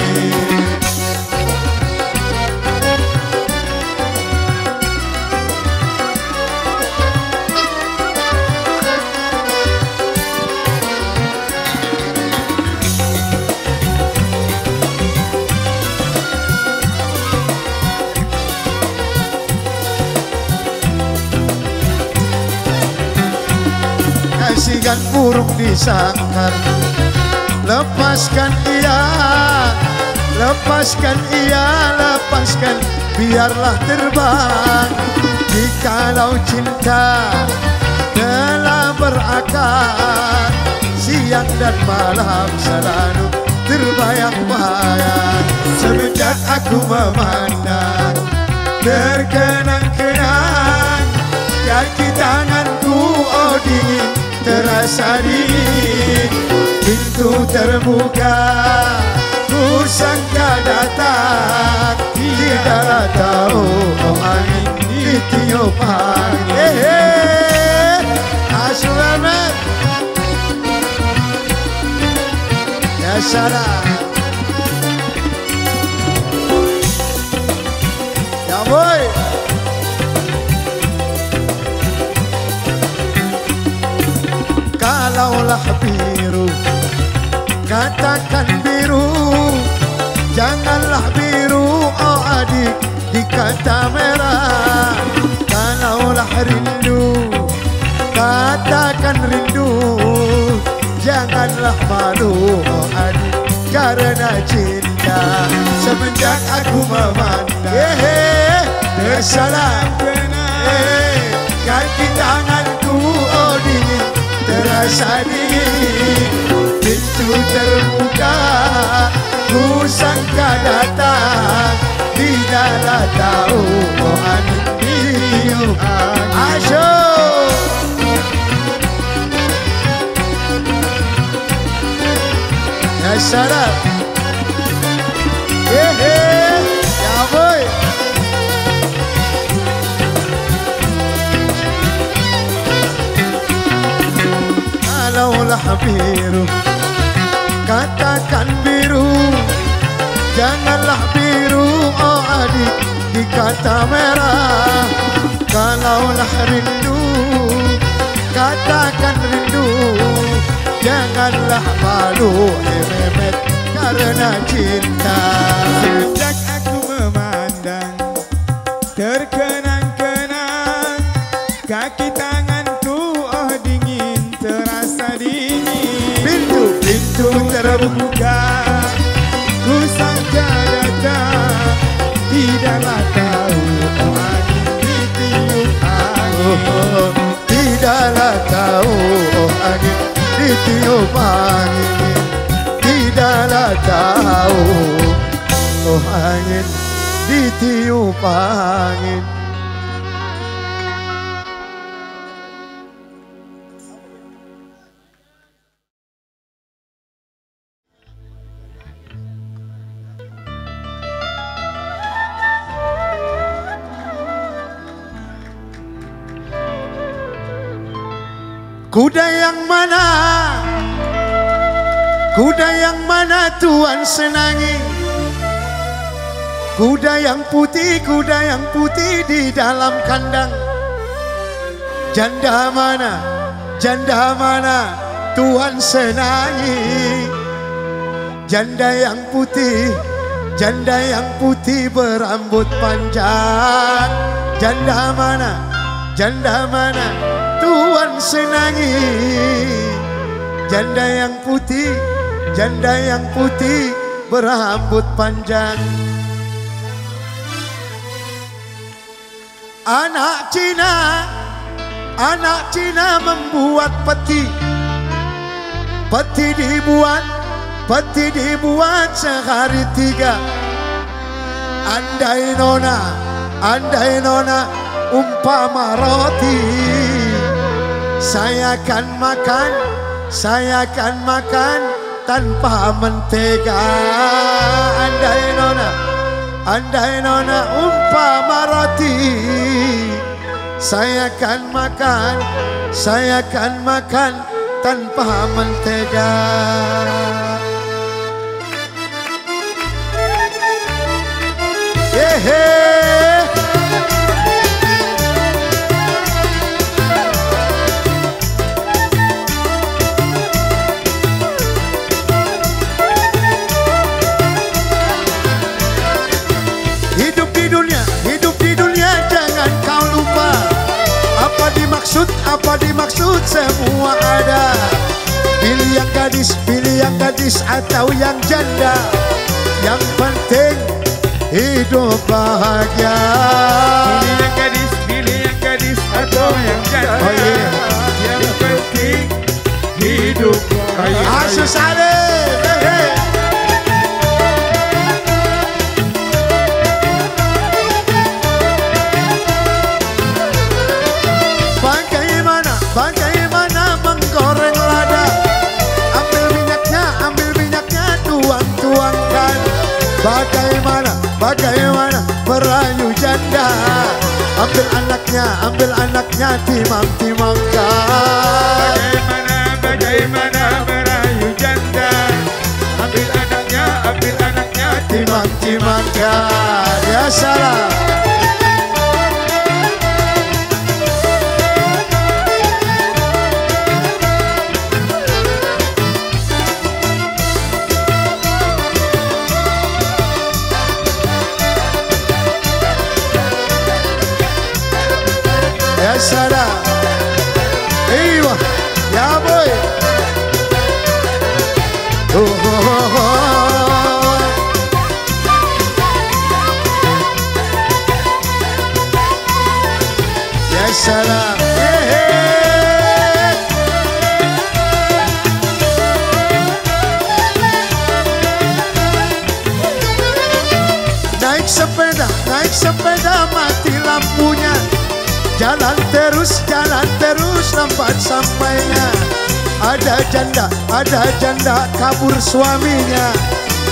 Kasihan burung disangkar. Lepaskan ia Lepaskan ia Lepaskan Biarlah terbang. Jikalau cinta Telah berakar Siang dan malam selalu Terbayang-bayang. Semenjak aku memandang Terkenang-kenang Kaki tanganku oh dingin Terasa dingin Pintu terbuka Ku sangka datang Tidaklah tahu Oh angin ditiup angin Hehe Asulamat Ya salam Kalaulah biru. Katakan biru. Janganlah biru Oh adik Dikata merah. Kalaulah rindu. Katakan rindu. Janganlah malu Oh adik Karena cinta. Semenjak aku memandang Kaki tanganku oh dingin rasani Pintu terbuka Ku sangka datang. Tidaklah tahu Mohan Ayo Ya Nasarab Kalaulah biru. Katakan biru. Janganlah biru Oh adik Dikata merah. Kalaulah rindu Katakan rindu. Janganlah malu Hemet karena cinta Pintu terbuka. Ku datang Tidaklah tahu angin ditiup angin Tidaklah tahu angin ditiup angin Tidaklah tahu angin ditiup angin Tuhan senangi. Kuda yang putih, kuda yang putih di dalam kandang. Janda mana, janda mana Tuhan senangi? Janda yang putih, janda yang putih berambut panjang. Janda mana, janda mana Tuhan senangi? Janda yang putih, janda yang putih berambut panjang Anak Cina, anak Cina membuat peti. Peti dibuat, peti dibuat sehari tiga. Andai nona, andai nona umpama roti. Saya akan makan, saya akan makan tanpa mentega. Andai nona, andai nona umpama roti. Saya akan makan, saya akan makan tanpa mentega. Hehe. Yang gadis atau yang janda Yang penting hidup bahagia Pilih yang gadis, pilih yang gadis atau yang janda. Oh, iya. Yang penting hidup bahagia. Asus Salim anaknya, ambil anaknya, timang-timangkan. Bagaimana, bagaimana merayu janda? Ambil anaknya, ambil anaknya timang-timangkan. Ya salah janda, ada janda kabur suaminya.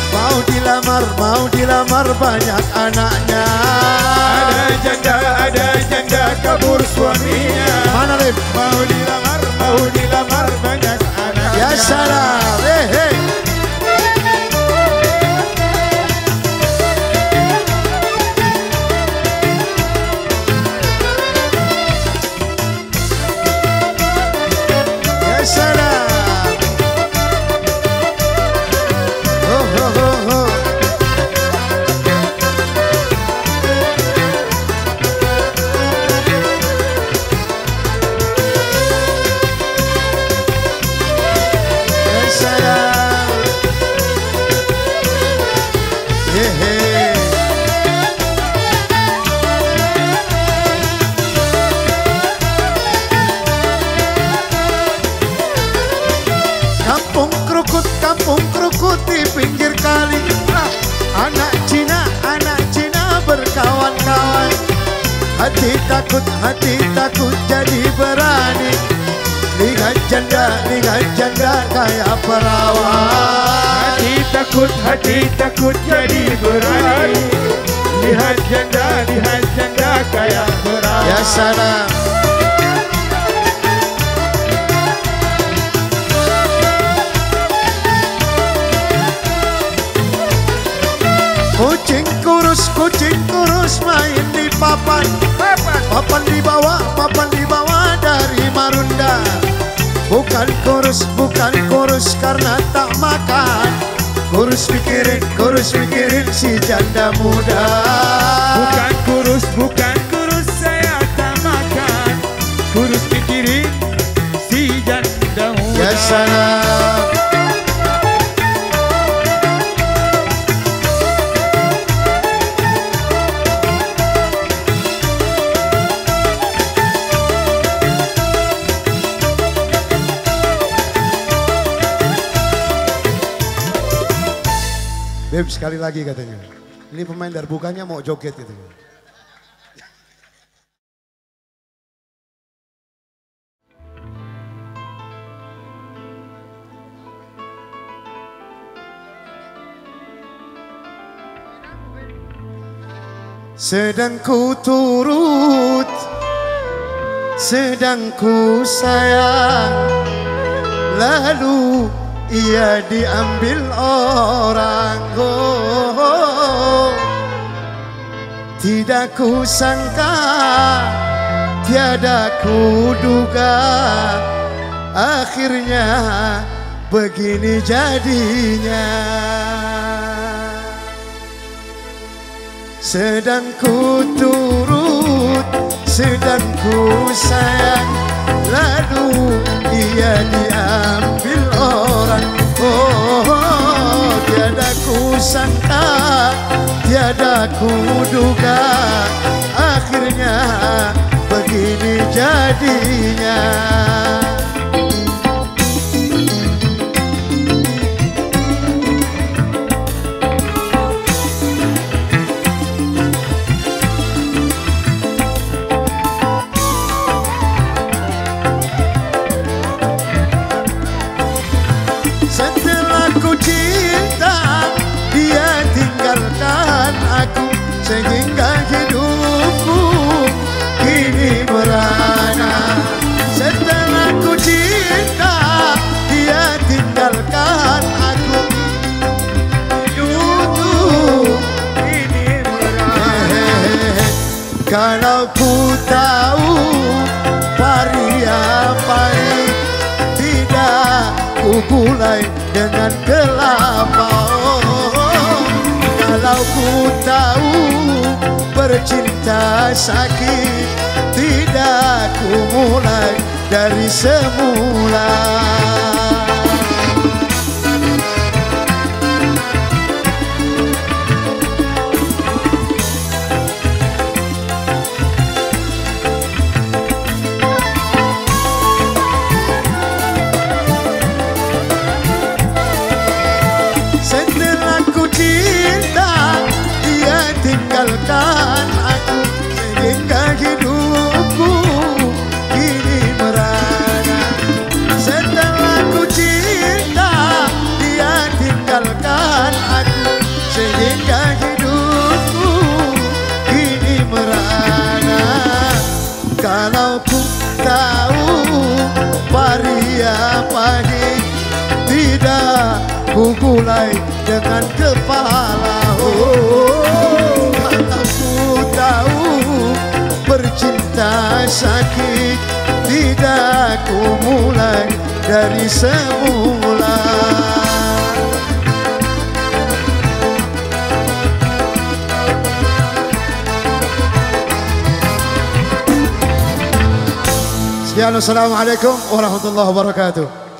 Mau dilamar, mau dilamar banyak anaknya. Ada janda, ada janda kabur suaminya. Mana Lim? Mau dilamar, mau dilamar banyak anaknya. Ya salam, eh, eh. sana. Kucing kurus, kucing kurus main di papan. Papan, di bawah, papan di bawah dari Marunda. Bukan kurus, bukan kurus karena tak makan. Kurus pikirin, kurus pikirin si janda muda. Bukan kurus, bukan salam Beb sekali lagi katanya. Ini pemain darbukanya mau joget gitu. Sedang ku turut Sedang ku sayang. Lalu ia diambil orang oh, oh. Tidak ku sangka Tiada ku duga. Akhirnya begini jadinya sedang ku turut, sedang ku sayang. Lalu ia diambil orang. Oh, oh tiada ku sangka, tiada ku duga. Akhirnya begini jadinya ku gulai dengan kelapa Kalau ku tahu bercinta sakit Tidak ku mulai dari semula ku gulai dengan kepala. Oh, Kalau ku tahu bercinta sakit. Tidak ku mulai dari semula. Assalamualaikum warahmatullahi wabarakatuh